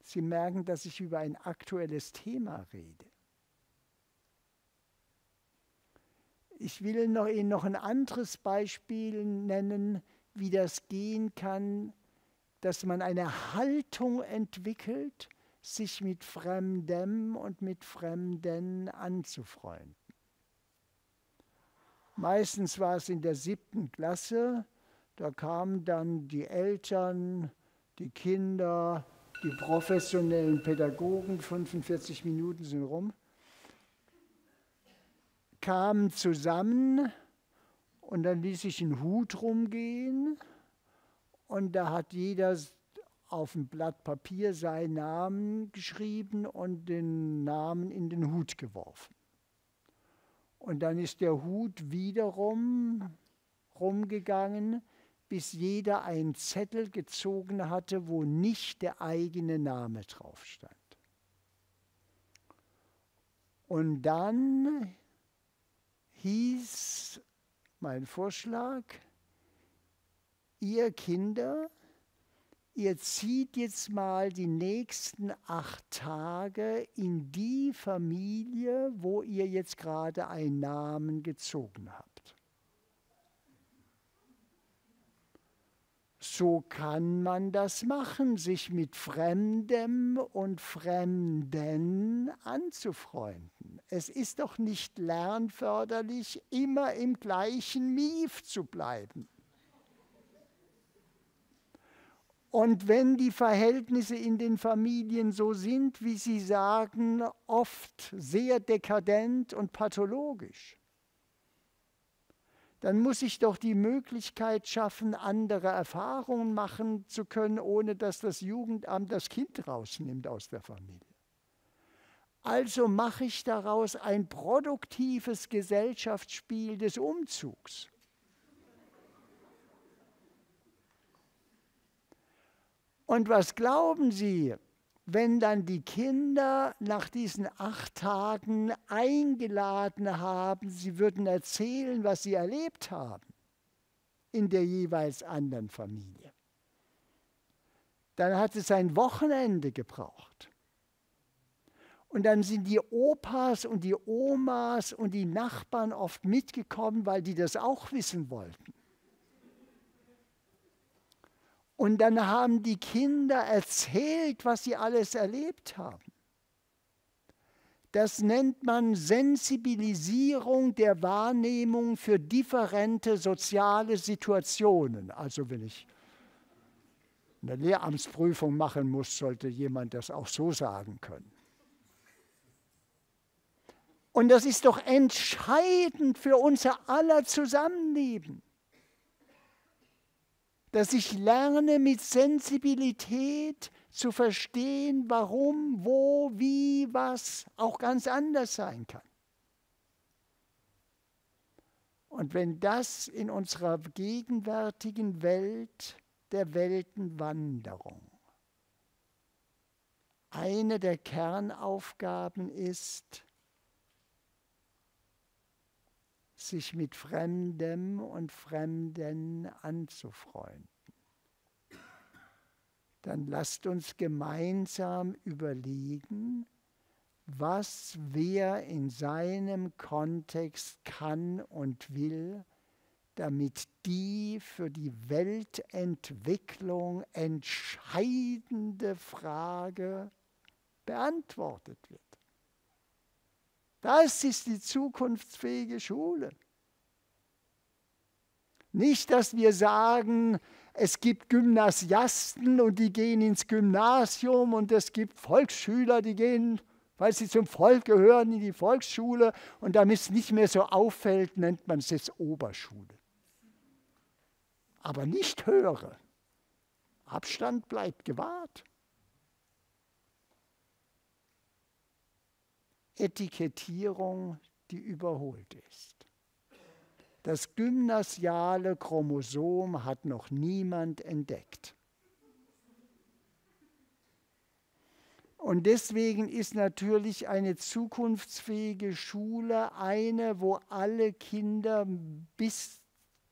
Sie merken, dass ich über ein aktuelles Thema rede. Ich will noch Ihnen noch ein anderes Beispiel nennen, wie das gehen kann, dass man eine Haltung entwickelt, sich mit Fremdem und mit Fremden anzufreunden. Meistens war es in der siebten Klasse. Da kamen dann die Eltern, die Kinder, die professionellen Pädagogen, 45 Minuten sind rum, kamen zusammen und dann ließ ich einen Hut rumgehen und da hat jeder auf ein Blatt Papier seinen Namen geschrieben und den Namen in den Hut geworfen. Und dann ist der Hut wiederum rumgegangen, bis jeder einen Zettel gezogen hatte, wo nicht der eigene Name drauf stand. Und dann hieß mein Vorschlag, ihr Kinder, ihr zieht jetzt mal die nächsten acht Tage in die Familie, wo ihr jetzt gerade einen Namen gezogen habt. So kann man das machen, sich mit Fremdem und Fremden anzufreunden. Es ist doch nicht lernförderlich, immer im gleichen Mief zu bleiben. Und wenn die Verhältnisse in den Familien so sind, wie Sie sagen, oft sehr dekadent und pathologisch, dann muss ich doch die Möglichkeit schaffen, andere Erfahrungen machen zu können, ohne dass das Jugendamt das Kind rausnimmt aus der Familie. Also mache ich daraus ein produktives Gesellschaftsspiel des Umzugs. Und was glauben Sie, wenn dann die Kinder nach diesen acht Tagen eingeladen haben, sie würden erzählen, was sie erlebt haben in der jeweils anderen Familie? Dann hat es ein Wochenende gebraucht. Und dann sind die Opas und die Omas und die Nachbarn oft mitgekommen, weil die das auch wissen wollten. Und dann haben die Kinder erzählt, was sie alles erlebt haben. Das nennt man Sensibilisierung der Wahrnehmung für differente soziale Situationen. Also wenn ich eine Lehramtsprüfung machen muss, sollte jemand das auch so sagen können. Und das ist doch entscheidend für unser aller Zusammenleben dass ich lerne mit Sensibilität zu verstehen, warum, wo, wie, was auch ganz anders sein kann. Und wenn das in unserer gegenwärtigen Welt der Weltenwanderung eine der Kernaufgaben ist, sich mit Fremdem und Fremden anzufreunden. Dann lasst uns gemeinsam überlegen, was wer in seinem Kontext kann und will, damit die für die Weltentwicklung entscheidende Frage beantwortet wird. Das ist die zukunftsfähige Schule. Nicht, dass wir sagen, es gibt Gymnasiasten und die gehen ins Gymnasium und es gibt Volksschüler, die gehen, weil sie zum Volk gehören, in die Volksschule und damit es nicht mehr so auffällt, nennt man es jetzt Oberschule. Aber nicht höhere. Abstand bleibt gewahrt. Etikettierung, die überholt ist. Das gymnasiale Chromosom hat noch niemand entdeckt. Und deswegen ist natürlich eine zukunftsfähige Schule eine, wo alle Kinder bis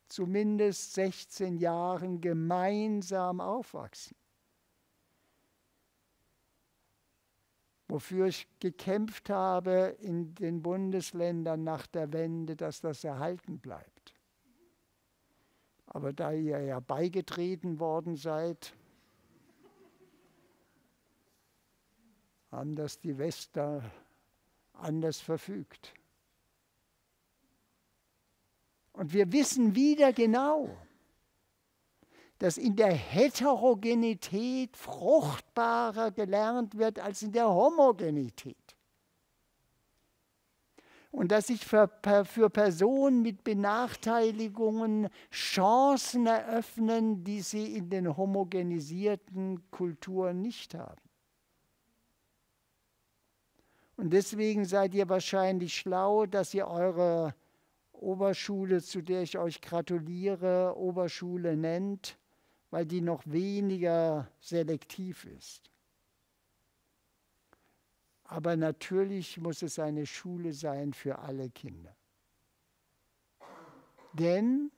zumindest 16 Jahren gemeinsam aufwachsen. Wofür ich gekämpft habe in den Bundesländern nach der Wende, dass das erhalten bleibt. Aber da ihr ja beigetreten worden seid, haben das die Wester anders verfügt. Und wir wissen wieder genau, dass in der Heterogenität fruchtbarer gelernt wird als in der Homogenität. Und dass sich für, für Personen mit Benachteiligungen Chancen eröffnen, die sie in den homogenisierten Kulturen nicht haben. Und deswegen seid ihr wahrscheinlich schlau, dass ihr eure Oberschule, zu der ich euch gratuliere, Oberschule nennt, weil die noch weniger selektiv ist. Aber natürlich muss es eine Schule sein für alle Kinder. Denn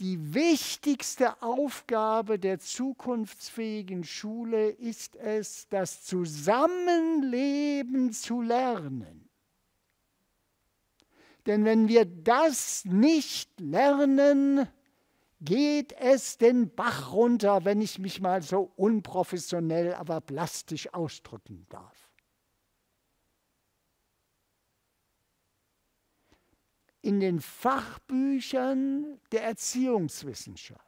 die wichtigste Aufgabe der zukunftsfähigen Schule ist es, das Zusammenleben zu lernen. Denn wenn wir das nicht lernen, geht es den Bach runter, wenn ich mich mal so unprofessionell, aber plastisch ausdrücken darf. In den Fachbüchern der Erziehungswissenschaft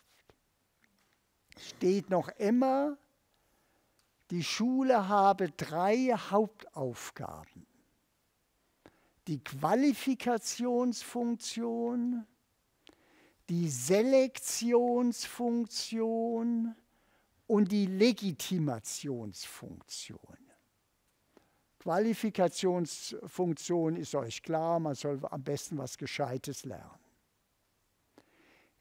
steht noch immer, die Schule habe drei Hauptaufgaben die Qualifikationsfunktion, die Selektionsfunktion und die Legitimationsfunktion. Qualifikationsfunktion ist euch klar, man soll am besten was Gescheites lernen.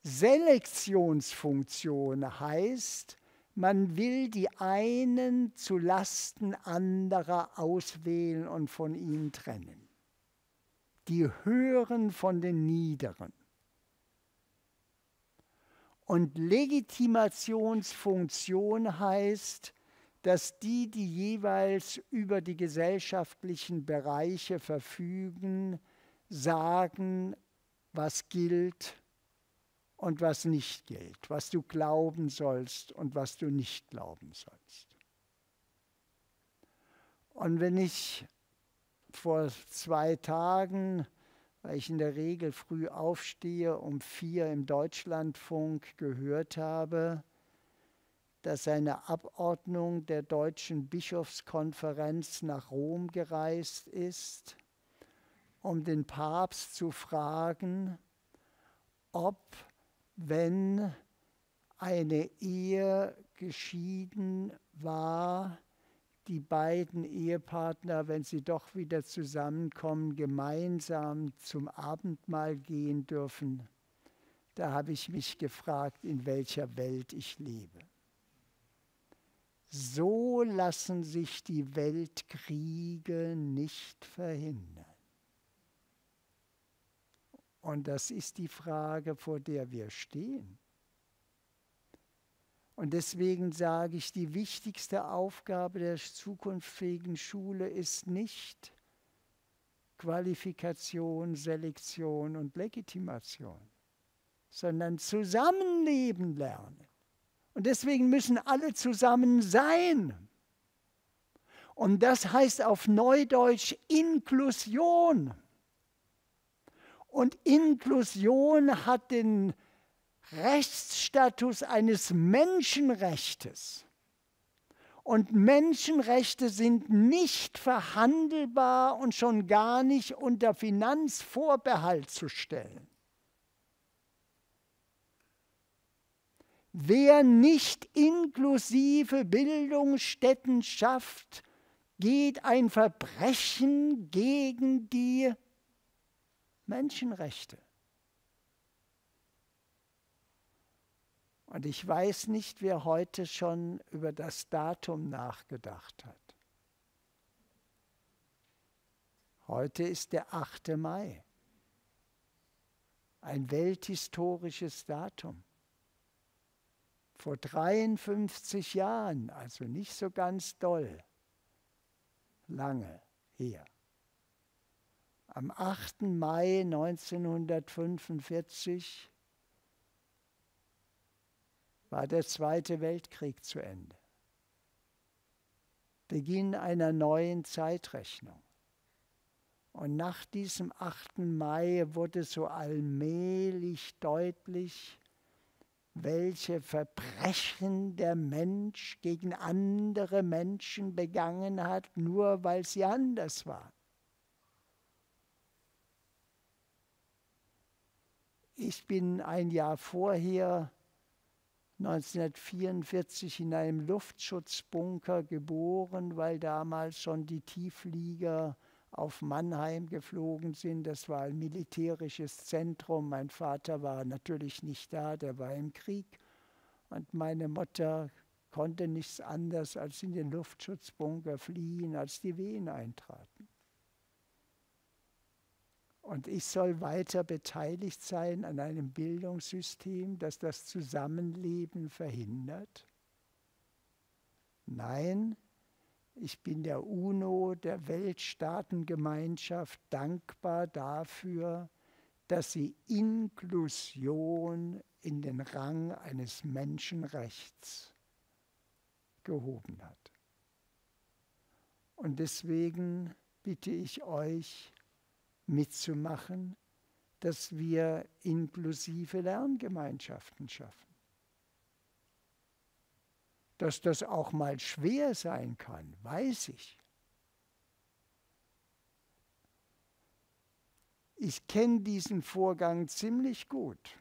Selektionsfunktion heißt, man will die einen zu Lasten anderer auswählen und von ihnen trennen die Höheren von den Niederen. Und Legitimationsfunktion heißt, dass die, die jeweils über die gesellschaftlichen Bereiche verfügen, sagen, was gilt und was nicht gilt, was du glauben sollst und was du nicht glauben sollst. Und wenn ich vor zwei Tagen, weil ich in der Regel früh aufstehe, um vier im Deutschlandfunk gehört habe, dass eine Abordnung der Deutschen Bischofskonferenz nach Rom gereist ist, um den Papst zu fragen, ob, wenn eine Ehe geschieden war, die beiden Ehepartner, wenn sie doch wieder zusammenkommen, gemeinsam zum Abendmahl gehen dürfen, da habe ich mich gefragt, in welcher Welt ich lebe. So lassen sich die Weltkriege nicht verhindern. Und das ist die Frage, vor der wir stehen. Und deswegen sage ich, die wichtigste Aufgabe der zukunftsfähigen Schule ist nicht Qualifikation, Selektion und Legitimation, sondern Zusammenleben lernen. Und deswegen müssen alle zusammen sein. Und das heißt auf Neudeutsch Inklusion. Und Inklusion hat den Rechtsstatus eines Menschenrechtes. Und Menschenrechte sind nicht verhandelbar und schon gar nicht unter Finanzvorbehalt zu stellen. Wer nicht inklusive Bildungsstätten schafft, geht ein Verbrechen gegen die Menschenrechte. Und ich weiß nicht, wer heute schon über das Datum nachgedacht hat. Heute ist der 8. Mai, ein welthistorisches Datum. Vor 53 Jahren, also nicht so ganz doll, lange her. Am 8. Mai 1945 war der Zweite Weltkrieg zu Ende. Beginn einer neuen Zeitrechnung. Und nach diesem 8. Mai wurde so allmählich deutlich, welche Verbrechen der Mensch gegen andere Menschen begangen hat, nur weil sie anders waren. Ich bin ein Jahr vorher, 1944, in einem Luftschutzbunker geboren, weil damals schon die Tiefflieger auf Mannheim geflogen sind. Das war ein militärisches Zentrum. Mein Vater war natürlich nicht da, der war im Krieg. Und meine Mutter konnte nichts anderes als in den Luftschutzbunker fliehen, als die Wehen eintraten. Und ich soll weiter beteiligt sein an einem Bildungssystem, das das Zusammenleben verhindert? Nein, ich bin der UNO, der Weltstaatengemeinschaft, dankbar dafür, dass sie Inklusion in den Rang eines Menschenrechts gehoben hat. Und deswegen bitte ich euch mitzumachen, dass wir inklusive Lerngemeinschaften schaffen dass das auch mal schwer sein kann, weiß ich. Ich kenne diesen Vorgang ziemlich gut.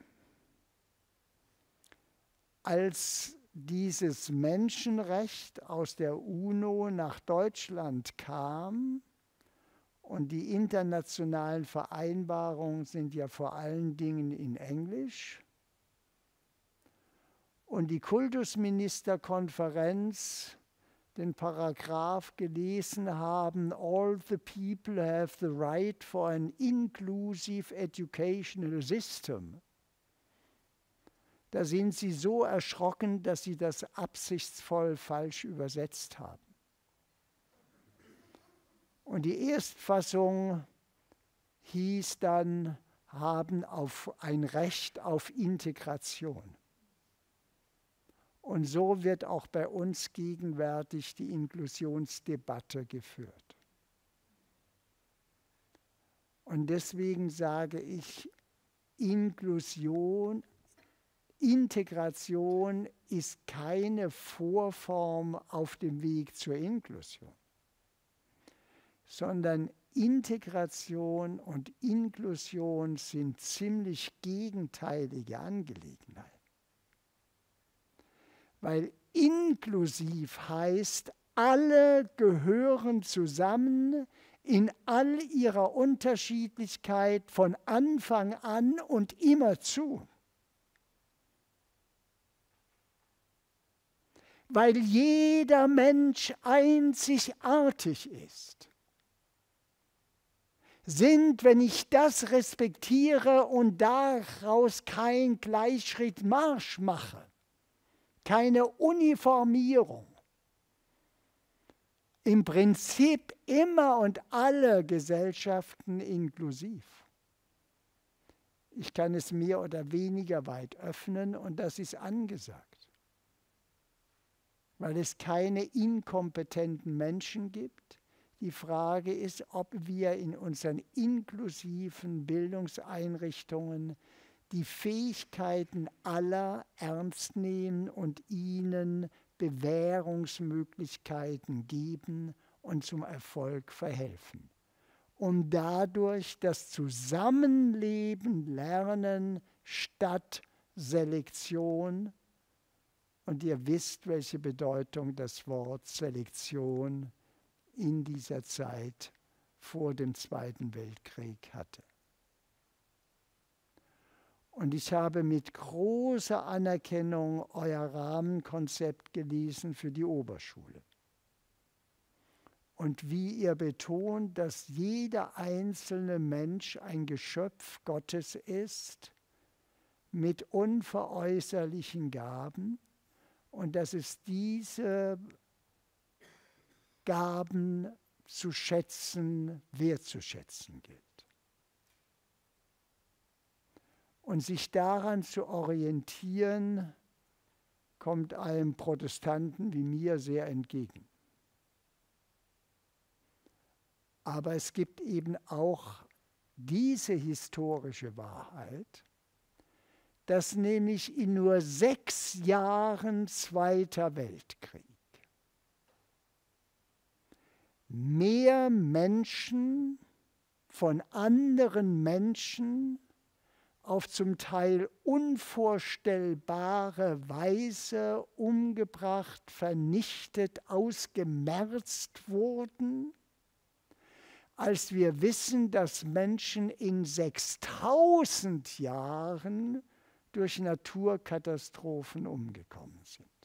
Als dieses Menschenrecht aus der UNO nach Deutschland kam, und die internationalen Vereinbarungen sind ja vor allen Dingen in Englisch, und die Kultusministerkonferenz den Paragraph gelesen haben, all the people have the right for an inclusive educational system. Da sind sie so erschrocken, dass sie das absichtsvoll falsch übersetzt haben. Und die Erstfassung hieß dann, haben auf ein Recht auf Integration. Und so wird auch bei uns gegenwärtig die Inklusionsdebatte geführt. Und deswegen sage ich, Inklusion, Integration ist keine Vorform auf dem Weg zur Inklusion, sondern Integration und Inklusion sind ziemlich gegenteilige Angelegenheiten. Weil inklusiv heißt, alle gehören zusammen in all ihrer Unterschiedlichkeit von Anfang an und immer zu. Weil jeder Mensch einzigartig ist sind, wenn ich das respektiere und daraus kein Gleichschrittmarsch mache, keine Uniformierung. Im Prinzip immer und alle Gesellschaften inklusiv. Ich kann es mehr oder weniger weit öffnen und das ist angesagt. Weil es keine inkompetenten Menschen gibt. Die Frage ist, ob wir in unseren inklusiven Bildungseinrichtungen die Fähigkeiten aller ernst nehmen und ihnen Bewährungsmöglichkeiten geben und zum Erfolg verhelfen, um dadurch das Zusammenleben lernen statt Selektion. Und ihr wisst, welche Bedeutung das Wort Selektion in dieser Zeit vor dem Zweiten Weltkrieg hatte. Und ich habe mit großer Anerkennung euer Rahmenkonzept gelesen für die Oberschule. Und wie ihr betont, dass jeder einzelne Mensch ein Geschöpf Gottes ist, mit unveräußerlichen Gaben, und dass es diese Gaben zu schätzen, wertzuschätzen gilt. Und sich daran zu orientieren, kommt einem Protestanten wie mir sehr entgegen. Aber es gibt eben auch diese historische Wahrheit, dass nämlich in nur sechs Jahren Zweiter Weltkrieg mehr Menschen von anderen Menschen auf zum Teil unvorstellbare Weise umgebracht, vernichtet, ausgemerzt wurden, als wir wissen, dass Menschen in 6000 Jahren durch Naturkatastrophen umgekommen sind.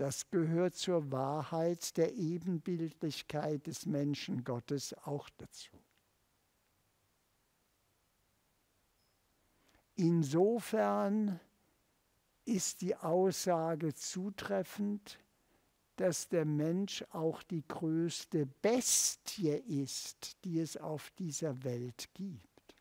Das gehört zur Wahrheit der Ebenbildlichkeit des Menschen Gottes auch dazu. Insofern ist die Aussage zutreffend, dass der Mensch auch die größte Bestie ist, die es auf dieser Welt gibt.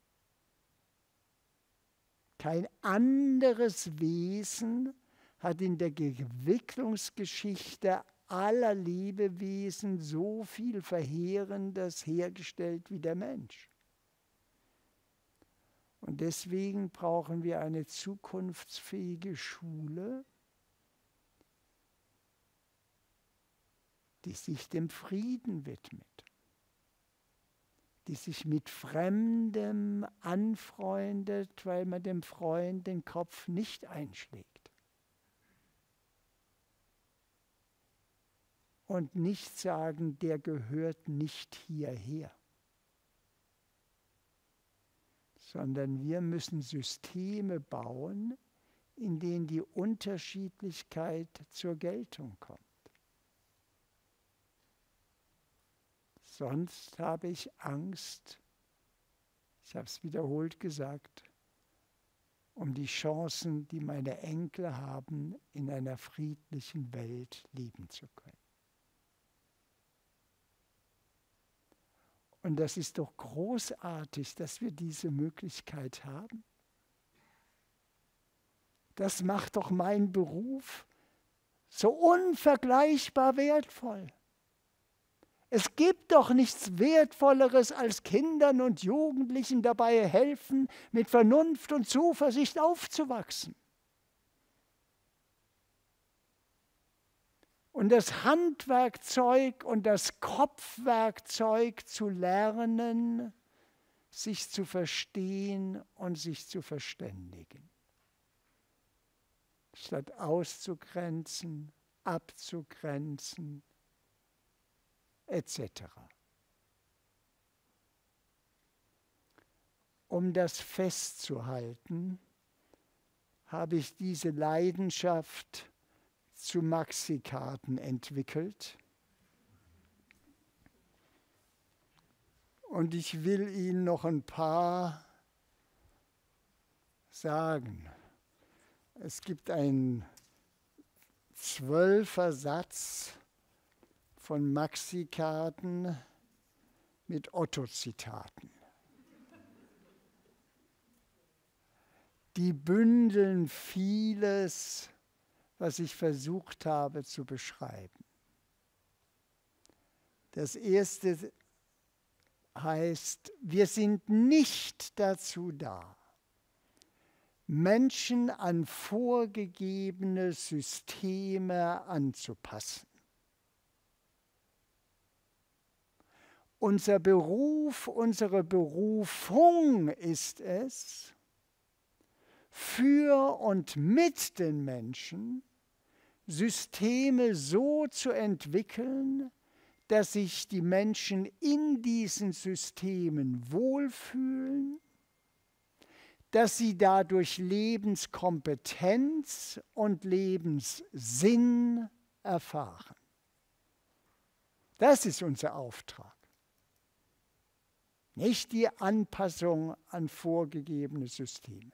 Kein anderes Wesen hat in der Entwicklungsgeschichte aller Lebewesen so viel Verheerendes hergestellt wie der Mensch. Und deswegen brauchen wir eine zukunftsfähige Schule, die sich dem Frieden widmet, die sich mit Fremdem anfreundet, weil man dem Freund den Kopf nicht einschlägt. Und nicht sagen, der gehört nicht hierher. sondern wir müssen Systeme bauen, in denen die Unterschiedlichkeit zur Geltung kommt. Sonst habe ich Angst, ich habe es wiederholt gesagt, um die Chancen, die meine Enkel haben, in einer friedlichen Welt leben zu können. Und das ist doch großartig, dass wir diese Möglichkeit haben. Das macht doch meinen Beruf so unvergleichbar wertvoll. Es gibt doch nichts Wertvolleres, als Kindern und Jugendlichen dabei helfen, mit Vernunft und Zuversicht aufzuwachsen. Und das Handwerkzeug und das Kopfwerkzeug zu lernen, sich zu verstehen und sich zu verständigen. Statt auszugrenzen, abzugrenzen, etc. Um das festzuhalten, habe ich diese Leidenschaft zu Maxi-Karten entwickelt. Und ich will Ihnen noch ein paar sagen. Es gibt einen zwölfer Satz von Maxi-Karten mit Otto-Zitaten. Die bündeln vieles, was ich versucht habe zu beschreiben. Das erste heißt, wir sind nicht dazu da, Menschen an vorgegebene Systeme anzupassen. Unser Beruf, unsere Berufung ist es, für und mit den Menschen Systeme so zu entwickeln, dass sich die Menschen in diesen Systemen wohlfühlen, dass sie dadurch Lebenskompetenz und Lebenssinn erfahren. Das ist unser Auftrag. Nicht die Anpassung an vorgegebene Systeme.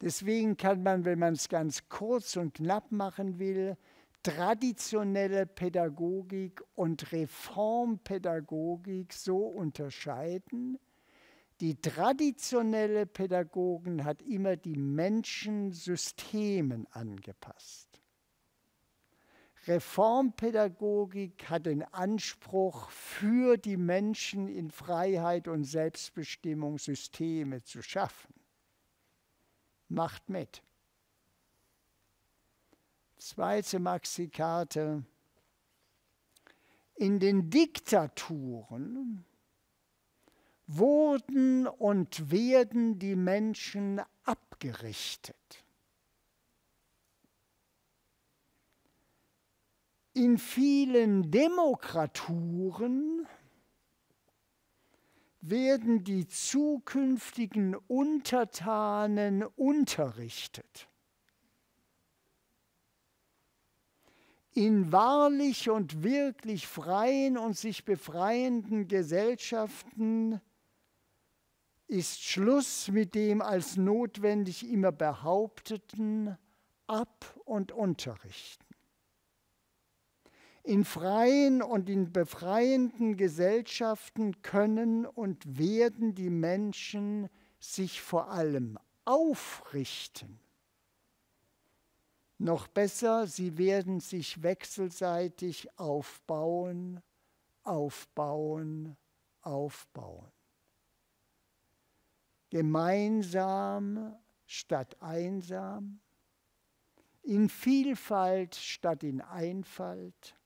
Deswegen kann man, wenn man es ganz kurz und knapp machen will, traditionelle Pädagogik und Reformpädagogik so unterscheiden. Die traditionelle Pädagogin hat immer die Menschen Systemen angepasst. Reformpädagogik hat den Anspruch, für die Menschen in Freiheit und Selbstbestimmung Systeme zu schaffen. Macht mit. Zweite Maxikarte. In den Diktaturen wurden und werden die Menschen abgerichtet. In vielen Demokraturen werden die zukünftigen Untertanen unterrichtet. In wahrlich und wirklich freien und sich befreienden Gesellschaften ist Schluss mit dem als notwendig immer behaupteten Ab- und Unterrichten. In freien und in befreienden Gesellschaften können und werden die Menschen sich vor allem aufrichten. Noch besser, sie werden sich wechselseitig aufbauen, aufbauen, aufbauen. Gemeinsam statt einsam, in Vielfalt statt in Einfalt,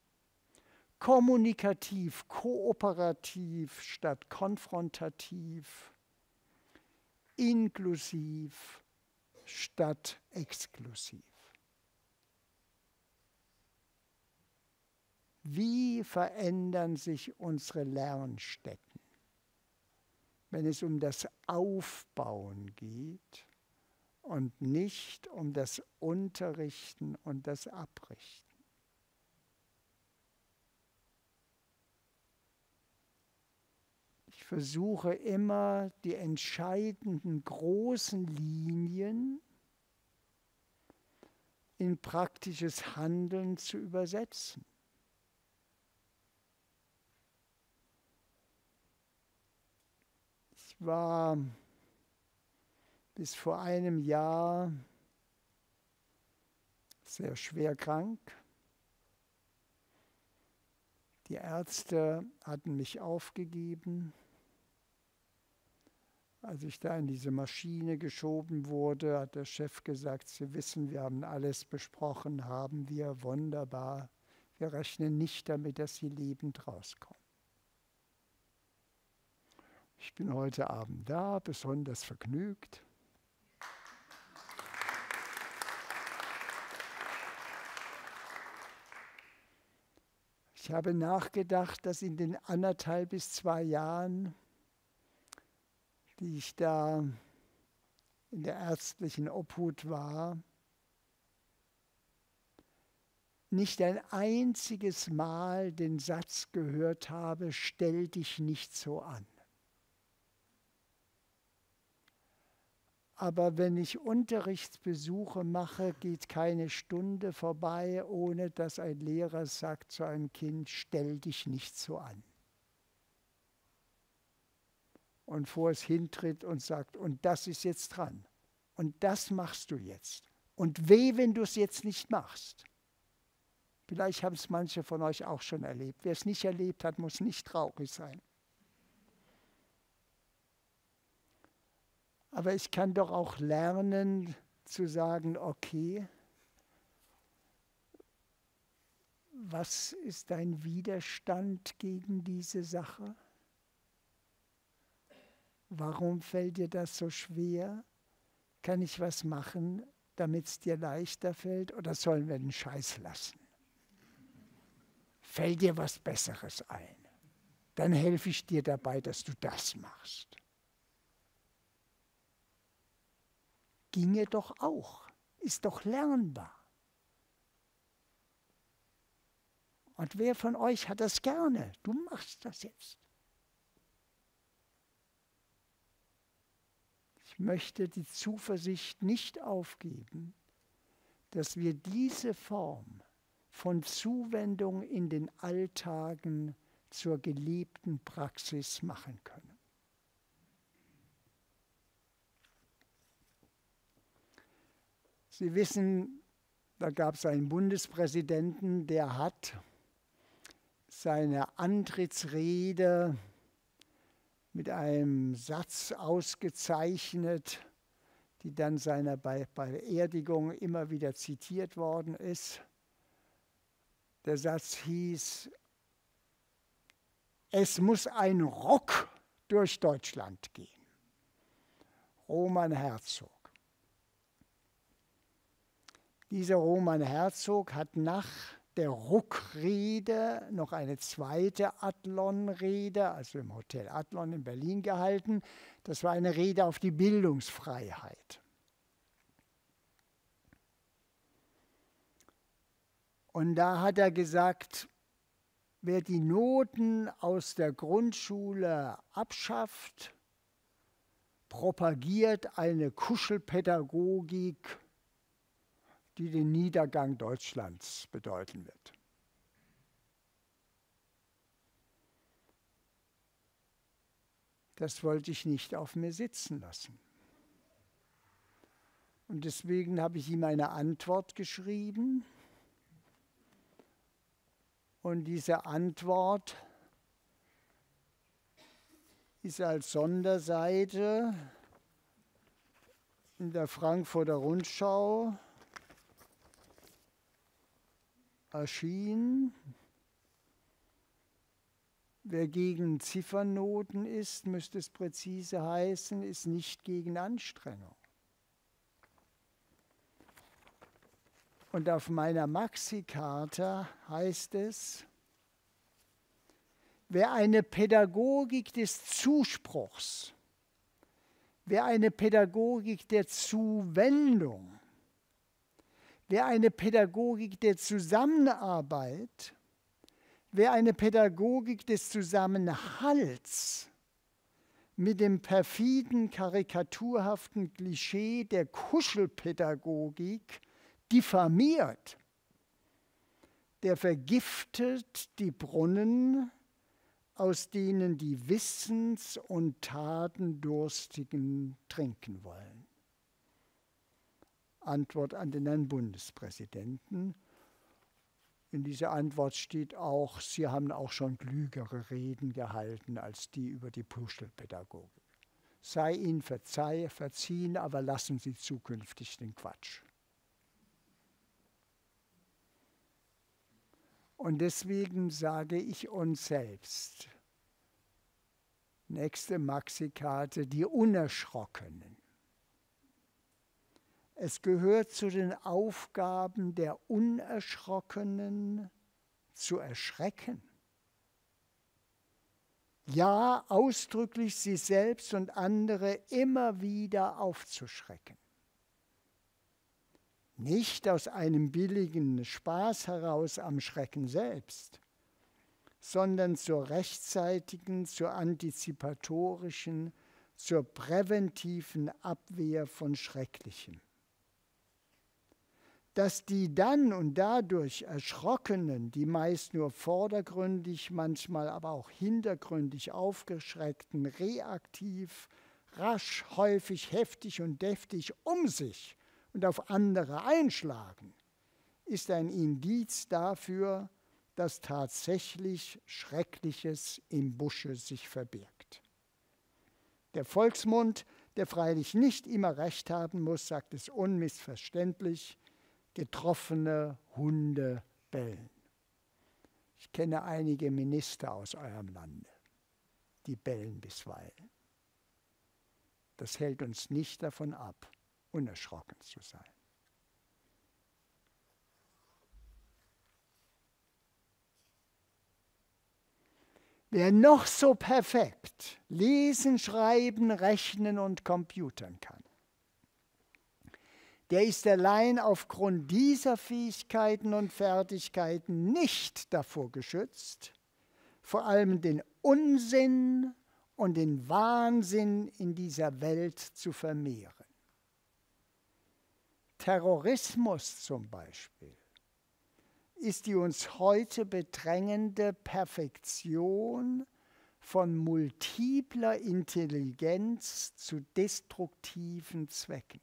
kommunikativ, kooperativ statt konfrontativ, inklusiv statt exklusiv. Wie verändern sich unsere Lernstätten, wenn es um das Aufbauen geht und nicht um das Unterrichten und das Abrichten? Versuche immer die entscheidenden großen Linien in praktisches Handeln zu übersetzen. Ich war bis vor einem Jahr sehr schwer krank. Die Ärzte hatten mich aufgegeben. Als ich da in diese Maschine geschoben wurde, hat der Chef gesagt, Sie wissen, wir haben alles besprochen, haben wir, wunderbar. Wir rechnen nicht damit, dass Sie lebend rauskommen. Ich bin heute Abend da, besonders vergnügt. Ich habe nachgedacht, dass in den anderthalb bis zwei Jahren die ich da in der ärztlichen Obhut war, nicht ein einziges Mal den Satz gehört habe, stell dich nicht so an. Aber wenn ich Unterrichtsbesuche mache, geht keine Stunde vorbei, ohne dass ein Lehrer sagt zu einem Kind, stell dich nicht so an und vor es hintritt und sagt, und das ist jetzt dran. Und das machst du jetzt. Und weh, wenn du es jetzt nicht machst. Vielleicht haben es manche von euch auch schon erlebt. Wer es nicht erlebt hat, muss nicht traurig sein. Aber ich kann doch auch lernen zu sagen, okay, was ist dein Widerstand gegen diese Sache? Warum fällt dir das so schwer? Kann ich was machen, damit es dir leichter fällt? Oder sollen wir den Scheiß lassen? Fällt dir was Besseres ein? Dann helfe ich dir dabei, dass du das machst. Ginge doch auch, ist doch lernbar. Und wer von euch hat das gerne? Du machst das jetzt. Möchte die Zuversicht nicht aufgeben, dass wir diese Form von Zuwendung in den Alltagen zur gelebten Praxis machen können. Sie wissen, Da gab es einen Bundespräsidenten, der hat seine Antrittsrede mit einem Satz ausgezeichnet, die dann seiner Beerdigung immer wieder zitiert worden ist. Der Satz hieß, es muss ein Ruck durch Deutschland gehen. Roman Herzog. Dieser Roman Herzog hat nach der Ruckrede noch eine zweite Adlon-Rede, also im Hotel Adlon in Berlin gehalten. Das war eine Rede auf die Bildungsfreiheit. Und da hat er gesagt, wer die Noten aus der Grundschule abschafft, propagiert eine Kuschelpädagogik, die den Niedergang Deutschlands bedeuten wird. Das wollte ich nicht auf mir sitzen lassen. Und deswegen habe ich ihm eine Antwort geschrieben. Und diese Antwort ist als Sonderseite in der Frankfurter Rundschau erschien. Wer gegen Ziffernoten ist, müsste es präzise heißen, ist nicht gegen Anstrengung. Und auf meiner Maxi-Karte heißt es, wer eine Pädagogik des Zuspruchs, wer eine Pädagogik der Zuwendung, wer eine Pädagogik der Zusammenarbeit, wer eine Pädagogik des Zusammenhalts mit dem perfiden, karikaturhaften Klischee der Kuschelpädagogik diffamiert, der vergiftet die Brunnen, aus denen die Wissens- und Tatendurstigen trinken wollen. Antwort an den Herrn Bundespräsidenten. In dieser Antwort steht auch, Sie haben auch schon klügere Reden gehalten als die über die Puschelpädagogik. Sei Ihnen verzeih, verziehen, aber lassen Sie zukünftig den Quatsch. Und deswegen sage ich uns selbst, nächste Maxikarte, die Unerschrockenen. Es gehört zu den Aufgaben der Unerschrockenen zu erschrecken. Ja, ausdrücklich sie selbst und andere immer wieder aufzuschrecken. Nicht aus einem billigen Spaß heraus am Schrecken selbst, sondern zur rechtzeitigen, zur antizipatorischen, zur präventiven Abwehr von Schrecklichem dass die dann und dadurch Erschrockenen, die meist nur vordergründig, manchmal aber auch hintergründig aufgeschreckten, reaktiv, rasch, häufig, heftig und deftig um sich und auf andere einschlagen, ist ein Indiz dafür, dass tatsächlich Schreckliches im Busche sich verbirgt. Der Volksmund, der freilich nicht immer recht haben muss, sagt es unmissverständlich, getroffene Hunde bellen. Ich kenne einige Minister aus eurem Lande, die bellen bisweilen. Das hält uns nicht davon ab, unerschrocken zu sein. Wer noch so perfekt lesen, schreiben, rechnen und computern kann, der ist allein aufgrund dieser Fähigkeiten und Fertigkeiten nicht davor geschützt, vor allem den Unsinn und den Wahnsinn in dieser Welt zu vermehren. Terrorismus zum Beispiel ist die uns heute bedrängende Perfektion von multipler Intelligenz zu destruktiven Zwecken.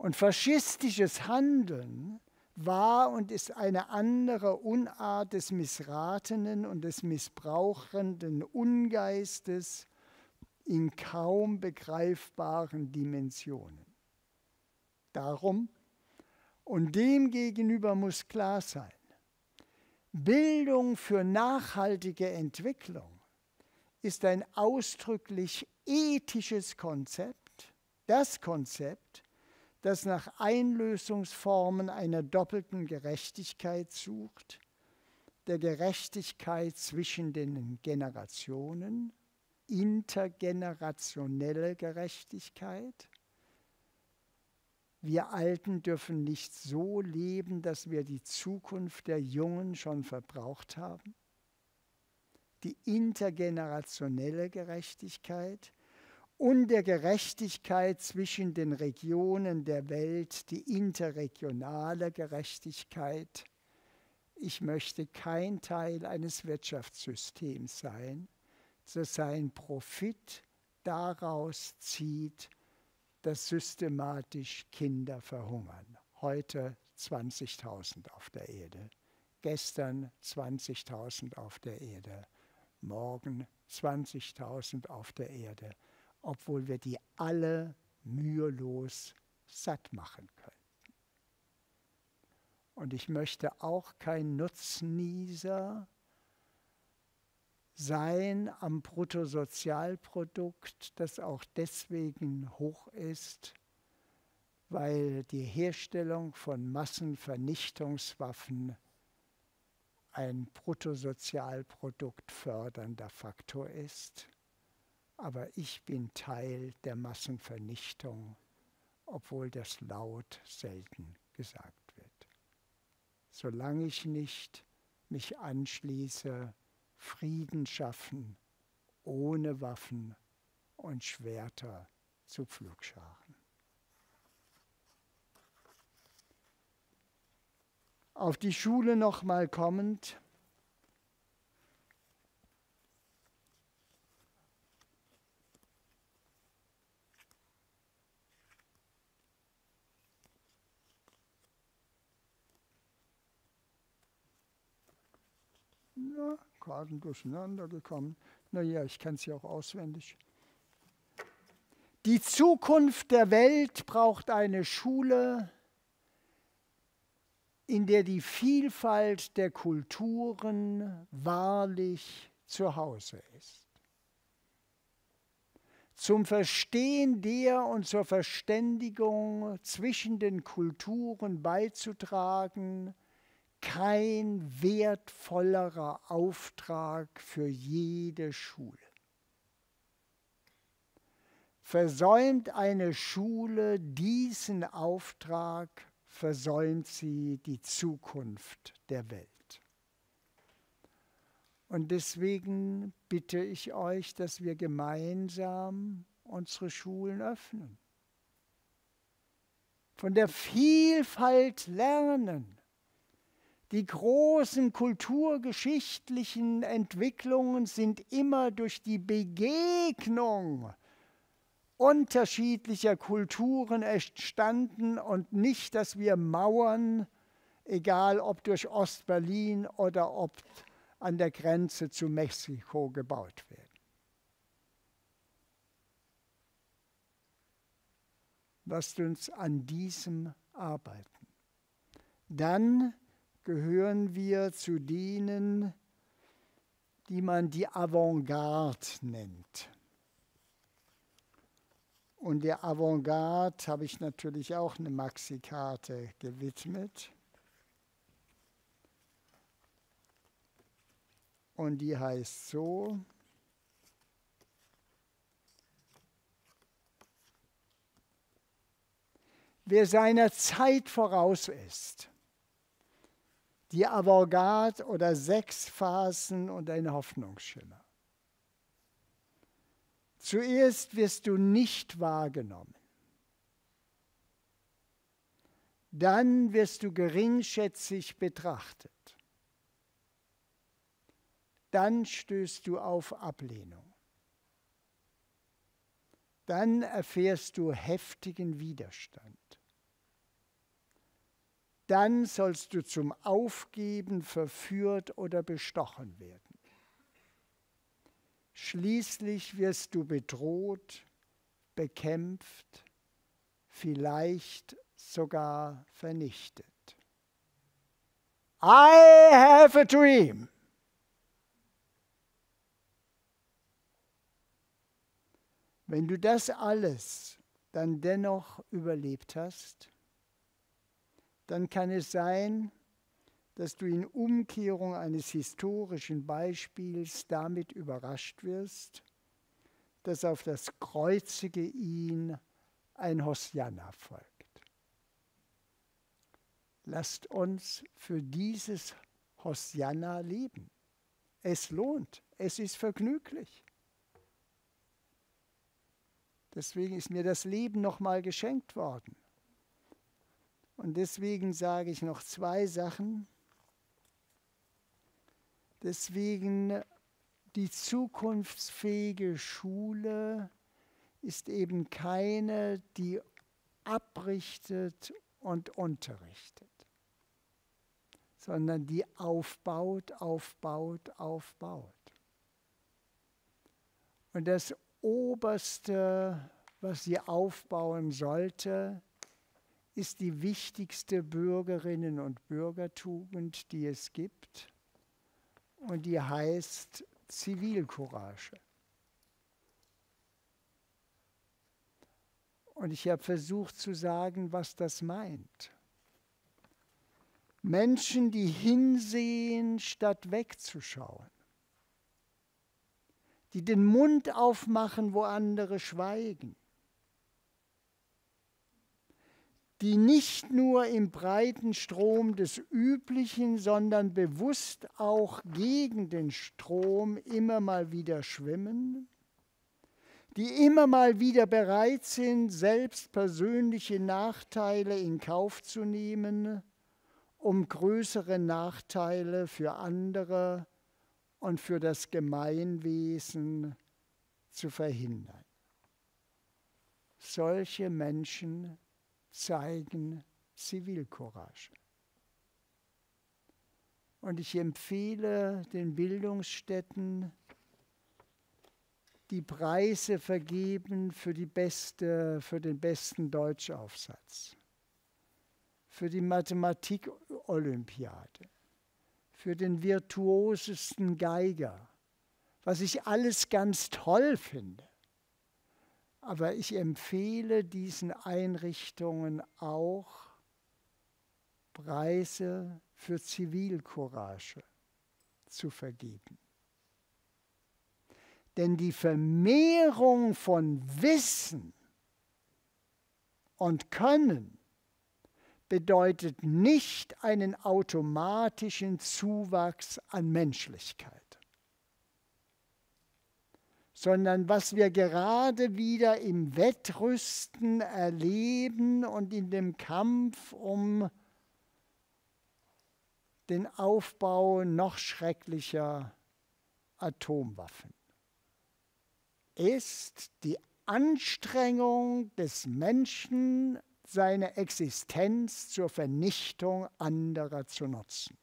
Und faschistisches Handeln war und ist eine andere Unart des missratenen und des missbrauchenden Ungeistes in kaum begreifbaren Dimensionen. Darum und dem gegenüber muss klar sein, Bildung für nachhaltige Entwicklung ist ein ausdrücklich ethisches Konzept, das Konzept, das nach Einlösungsformen einer doppelten Gerechtigkeit sucht, der Gerechtigkeit zwischen den Generationen, intergenerationelle Gerechtigkeit. Wir Alten dürfen nicht so leben, dass wir die Zukunft der Jungen schon verbraucht haben. Die intergenerationelle Gerechtigkeit, und der Gerechtigkeit zwischen den Regionen der Welt, die interregionale Gerechtigkeit. Ich möchte kein Teil eines Wirtschaftssystems sein, das seinen Profit daraus zieht, dass systematisch Kinder verhungern. Heute 20.000 auf der Erde, gestern 20.000 auf der Erde, morgen 20.000 auf der Erde obwohl wir die alle mühelos satt machen können. Und ich möchte auch kein Nutznießer sein am Bruttosozialprodukt, das auch deswegen hoch ist, weil die Herstellung von Massenvernichtungswaffen ein Bruttosozialprodukt fördernder Faktor ist aber ich bin Teil der Massenvernichtung, obwohl das laut selten gesagt wird. Solange ich nicht mich anschließe, Frieden schaffen, ohne Waffen und Schwerter zu Pflugscharen. Auf die Schule nochmal kommend, Ja, Karten durcheinander gekommen. Naja, ich kann es ja auch auswendig. Die Zukunft der Welt braucht eine Schule, in der die Vielfalt der Kulturen wahrlich zu Hause ist. Zum Verstehen der und zur Verständigung zwischen den Kulturen beizutragen, kein wertvollerer Auftrag für jede Schule. Versäumt eine Schule diesen Auftrag, versäumt sie die Zukunft der Welt. Und deswegen bitte ich euch, dass wir gemeinsam unsere Schulen öffnen. Von der Vielfalt lernen die großen kulturgeschichtlichen Entwicklungen sind immer durch die Begegnung unterschiedlicher Kulturen entstanden und nicht, dass wir Mauern, egal ob durch Ostberlin oder ob an der Grenze zu Mexiko gebaut werden. Lasst uns an diesem arbeiten. Dann gehören wir zu denen, die man die Avantgarde nennt. Und der Avantgarde habe ich natürlich auch eine Maxi-Karte gewidmet. Und die heißt so. Wer seiner Zeit voraus ist, die Avantgarde oder sechs Phasen und ein Hoffnungsschimmer. Zuerst wirst du nicht wahrgenommen. Dann wirst du geringschätzig betrachtet. Dann stößt du auf Ablehnung. Dann erfährst du heftigen Widerstand. Dann sollst du zum Aufgeben verführt oder bestochen werden. Schließlich wirst du bedroht, bekämpft, vielleicht sogar vernichtet. I have a dream. Wenn du das alles dann dennoch überlebt hast, dann kann es sein, dass du in Umkehrung eines historischen Beispiels damit überrascht wirst, dass auf das kreuzige ihn ein Hosianna folgt. Lasst uns für dieses Hosianna leben. Es lohnt, es ist vergnüglich. Deswegen ist mir das Leben nochmal geschenkt worden. Und deswegen sage ich noch zwei Sachen. Deswegen die zukunftsfähige Schule ist eben keine, die abrichtet und unterrichtet, sondern die aufbaut, aufbaut, aufbaut. Und das Oberste, was sie aufbauen sollte, ist die wichtigste Bürgerinnen- und Bürgertugend, die es gibt. Und die heißt Zivilcourage. Und ich habe versucht zu sagen, was das meint. Menschen, die hinsehen, statt wegzuschauen. Die den Mund aufmachen, wo andere schweigen. Die nicht nur im breiten Strom des Üblichen, sondern bewusst auch gegen den Strom immer mal wieder schwimmen die immer mal wieder bereit sind, selbst persönliche Nachteile in Kauf zu nehmen, um größere Nachteile für andere und für das Gemeinwesen zu verhindern. Solche Menschen zeigen Zivilcourage. Und ich empfehle den Bildungsstätten, die Preise vergeben für, die beste, für den besten Deutschaufsatz, für die Mathematik-Olympiade, für den virtuosesten Geiger, was ich alles ganz toll finde. Aber ich empfehle diesen Einrichtungen auch Preise für Zivilcourage zu vergeben. Denn die Vermehrung von Wissen und Können bedeutet nicht einen automatischen Zuwachs an Menschlichkeit, sondern was wir gerade wieder im Wettrüsten erleben und in dem Kampf um den Aufbau noch schrecklicher Atomwaffen ist die Anstrengung des Menschen, seine Existenz zur Vernichtung anderer zu nutzen.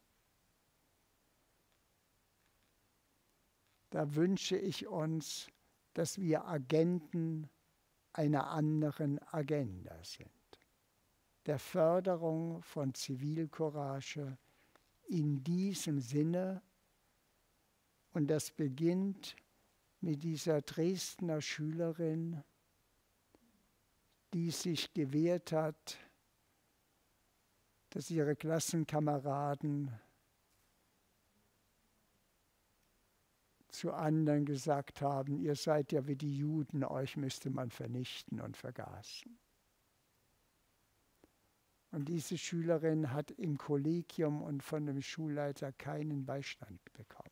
Da wünsche ich uns, dass wir Agenten einer anderen Agenda sind, der Förderung von Zivilcourage in diesem Sinne. Und das beginnt mit dieser Dresdner Schülerin, die sich gewehrt hat, dass ihre Klassenkameraden zu anderen gesagt haben, ihr seid ja wie die Juden, euch müsste man vernichten und vergaßen. Und diese Schülerin hat im Kollegium und von dem Schulleiter keinen Beistand bekommen.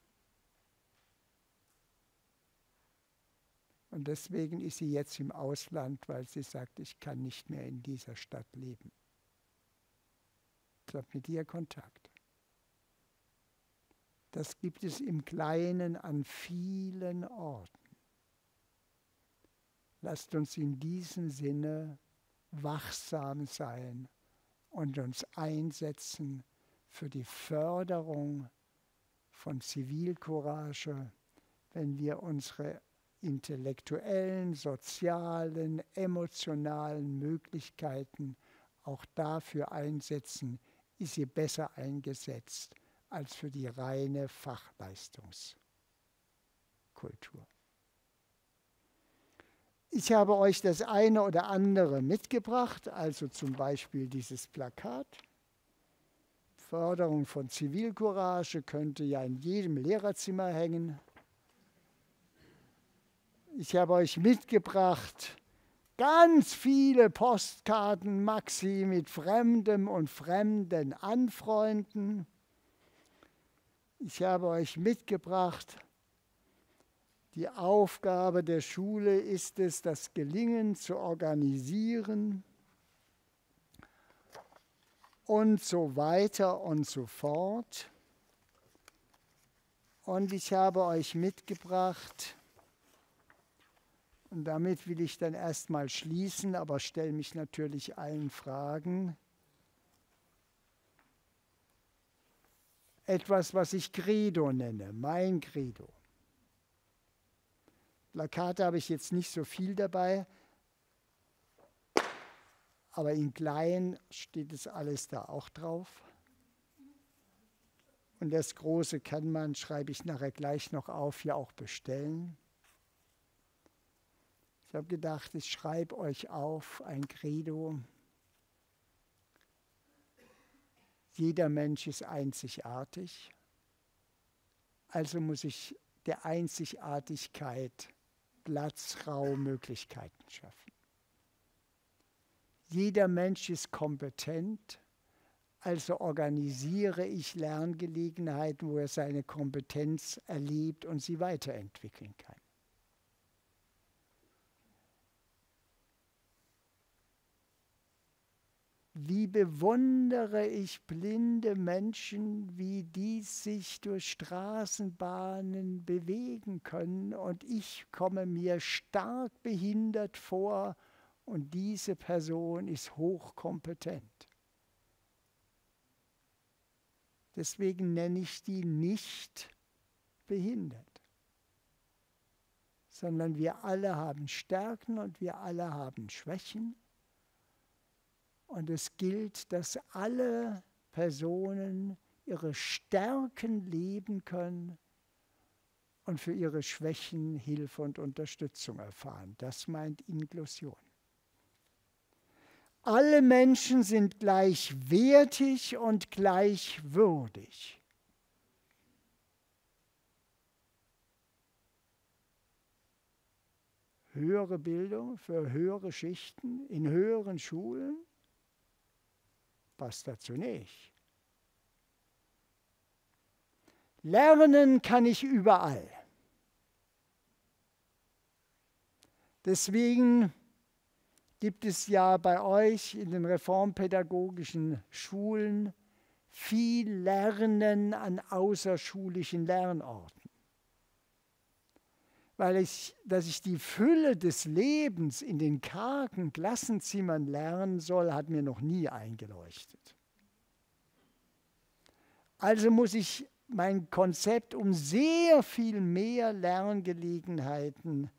Und deswegen ist sie jetzt im Ausland, weil sie sagt, ich kann nicht mehr in dieser Stadt leben. Ich habe mit ihr Kontakt. Das gibt es im Kleinen an vielen Orten. Lasst uns in diesem Sinne wachsam sein und uns einsetzen für die Förderung von Zivilcourage, wenn wir unsere intellektuellen, sozialen, emotionalen Möglichkeiten auch dafür einsetzen, ist sie besser eingesetzt als für die reine Fachleistungskultur. Ich habe euch das eine oder andere mitgebracht, also zum Beispiel dieses Plakat. Förderung von Zivilcourage könnte ja in jedem Lehrerzimmer hängen. Ich habe euch mitgebracht ganz viele Postkarten Maxi mit Fremdem und Fremden anfreunden. Ich habe euch mitgebracht die Aufgabe der Schule ist es, das Gelingen zu organisieren und so weiter und so fort. Und ich habe euch mitgebracht, und damit will ich dann erstmal schließen, aber stelle mich natürlich allen Fragen. Etwas, was ich Credo nenne, mein Credo. Plakate habe ich jetzt nicht so viel dabei, aber in klein steht es alles da auch drauf. Und das Große kann man, schreibe ich nachher gleich noch auf, hier auch bestellen. Ich habe gedacht, ich schreibe euch auf ein Credo. Jeder Mensch ist einzigartig, also muss ich der Einzigartigkeit Platz, Raum, Möglichkeiten schaffen. Jeder Mensch ist kompetent, also organisiere ich Lerngelegenheiten, wo er seine Kompetenz erlebt und sie weiterentwickeln kann. Wie bewundere ich blinde Menschen, wie die sich durch Straßenbahnen bewegen können und ich komme mir stark behindert vor und diese Person ist hochkompetent. Deswegen nenne ich die nicht behindert, sondern wir alle haben Stärken und wir alle haben Schwächen. Und es gilt, dass alle Personen ihre Stärken leben können und für ihre Schwächen Hilfe und Unterstützung erfahren. Das meint Inklusion. Alle Menschen sind gleichwertig und gleichwürdig. Höhere Bildung für höhere Schichten in höheren Schulen passt dazu nicht. Lernen kann ich überall. Deswegen gibt es ja bei euch in den reformpädagogischen Schulen viel Lernen an außerschulischen Lernorten weil ich, dass ich die Fülle des Lebens in den kargen Klassenzimmern lernen soll, hat mir noch nie eingeleuchtet. Also muss ich mein Konzept um sehr viel mehr Lerngelegenheiten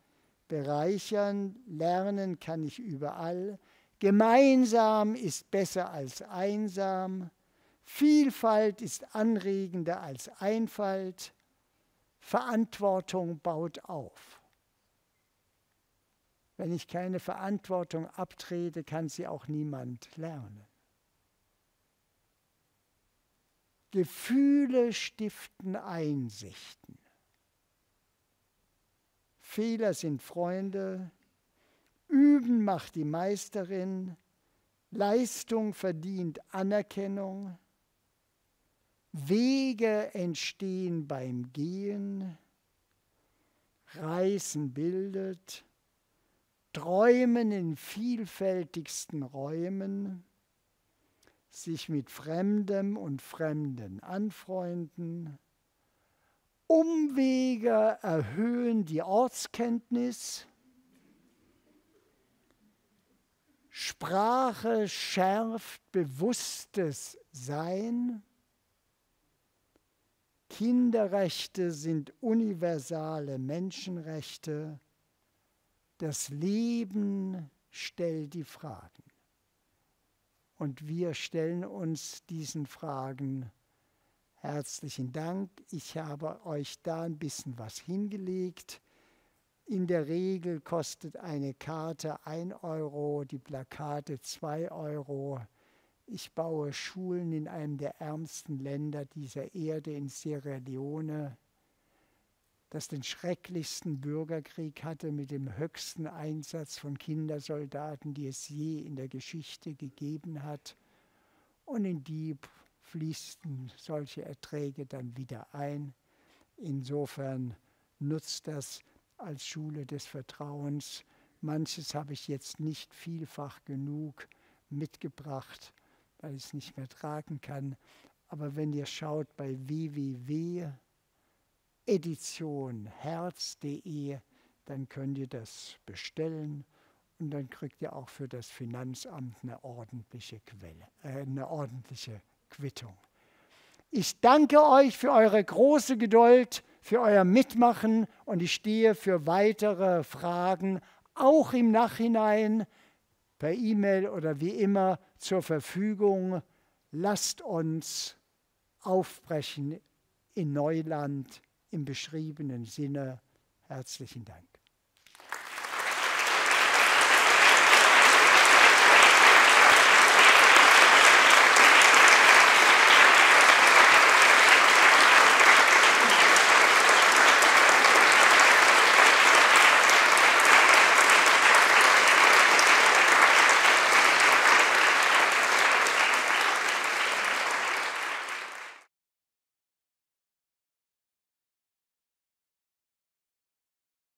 bereichern. Lernen kann ich überall. Gemeinsam ist besser als einsam. Vielfalt ist anregender als Einfalt. Verantwortung baut auf. Wenn ich keine Verantwortung abtrete, kann sie auch niemand lernen. Gefühle stiften Einsichten. Fehler sind Freunde, Üben macht die Meisterin, Leistung verdient Anerkennung, Wege entstehen beim Gehen, Reisen bildet, Träumen in vielfältigsten Räumen, sich mit Fremdem und Fremden anfreunden, Umwege erhöhen die Ortskenntnis, Sprache schärft bewusstes Sein. Kinderrechte sind universale Menschenrechte. Das Leben stellt die Fragen. Und wir stellen uns diesen Fragen. Herzlichen Dank. Ich habe euch da ein bisschen was hingelegt. In der Regel kostet eine Karte 1 Euro, die Plakate 2 Euro. Ich baue Schulen in einem der ärmsten Länder dieser Erde, in Sierra Leone, das den schrecklichsten Bürgerkrieg hatte mit dem höchsten Einsatz von Kindersoldaten, die es je in der Geschichte gegeben hat. Und in die fließen solche Erträge dann wieder ein. Insofern nutzt das als Schule des Vertrauens. Manches habe ich jetzt nicht vielfach genug mitgebracht, weil ich es nicht mehr tragen kann. Aber wenn ihr schaut bei www.editionherz.de, dann könnt ihr das bestellen und dann kriegt ihr auch für das Finanzamt eine ordentliche Quelle, äh, eine ordentliche Quittung. Ich danke euch für eure große Geduld für euer Mitmachen und ich stehe für weitere Fragen auch im Nachhinein per E-Mail oder wie immer zur Verfügung. Lasst uns aufbrechen in Neuland im beschriebenen Sinne. Herzlichen Dank.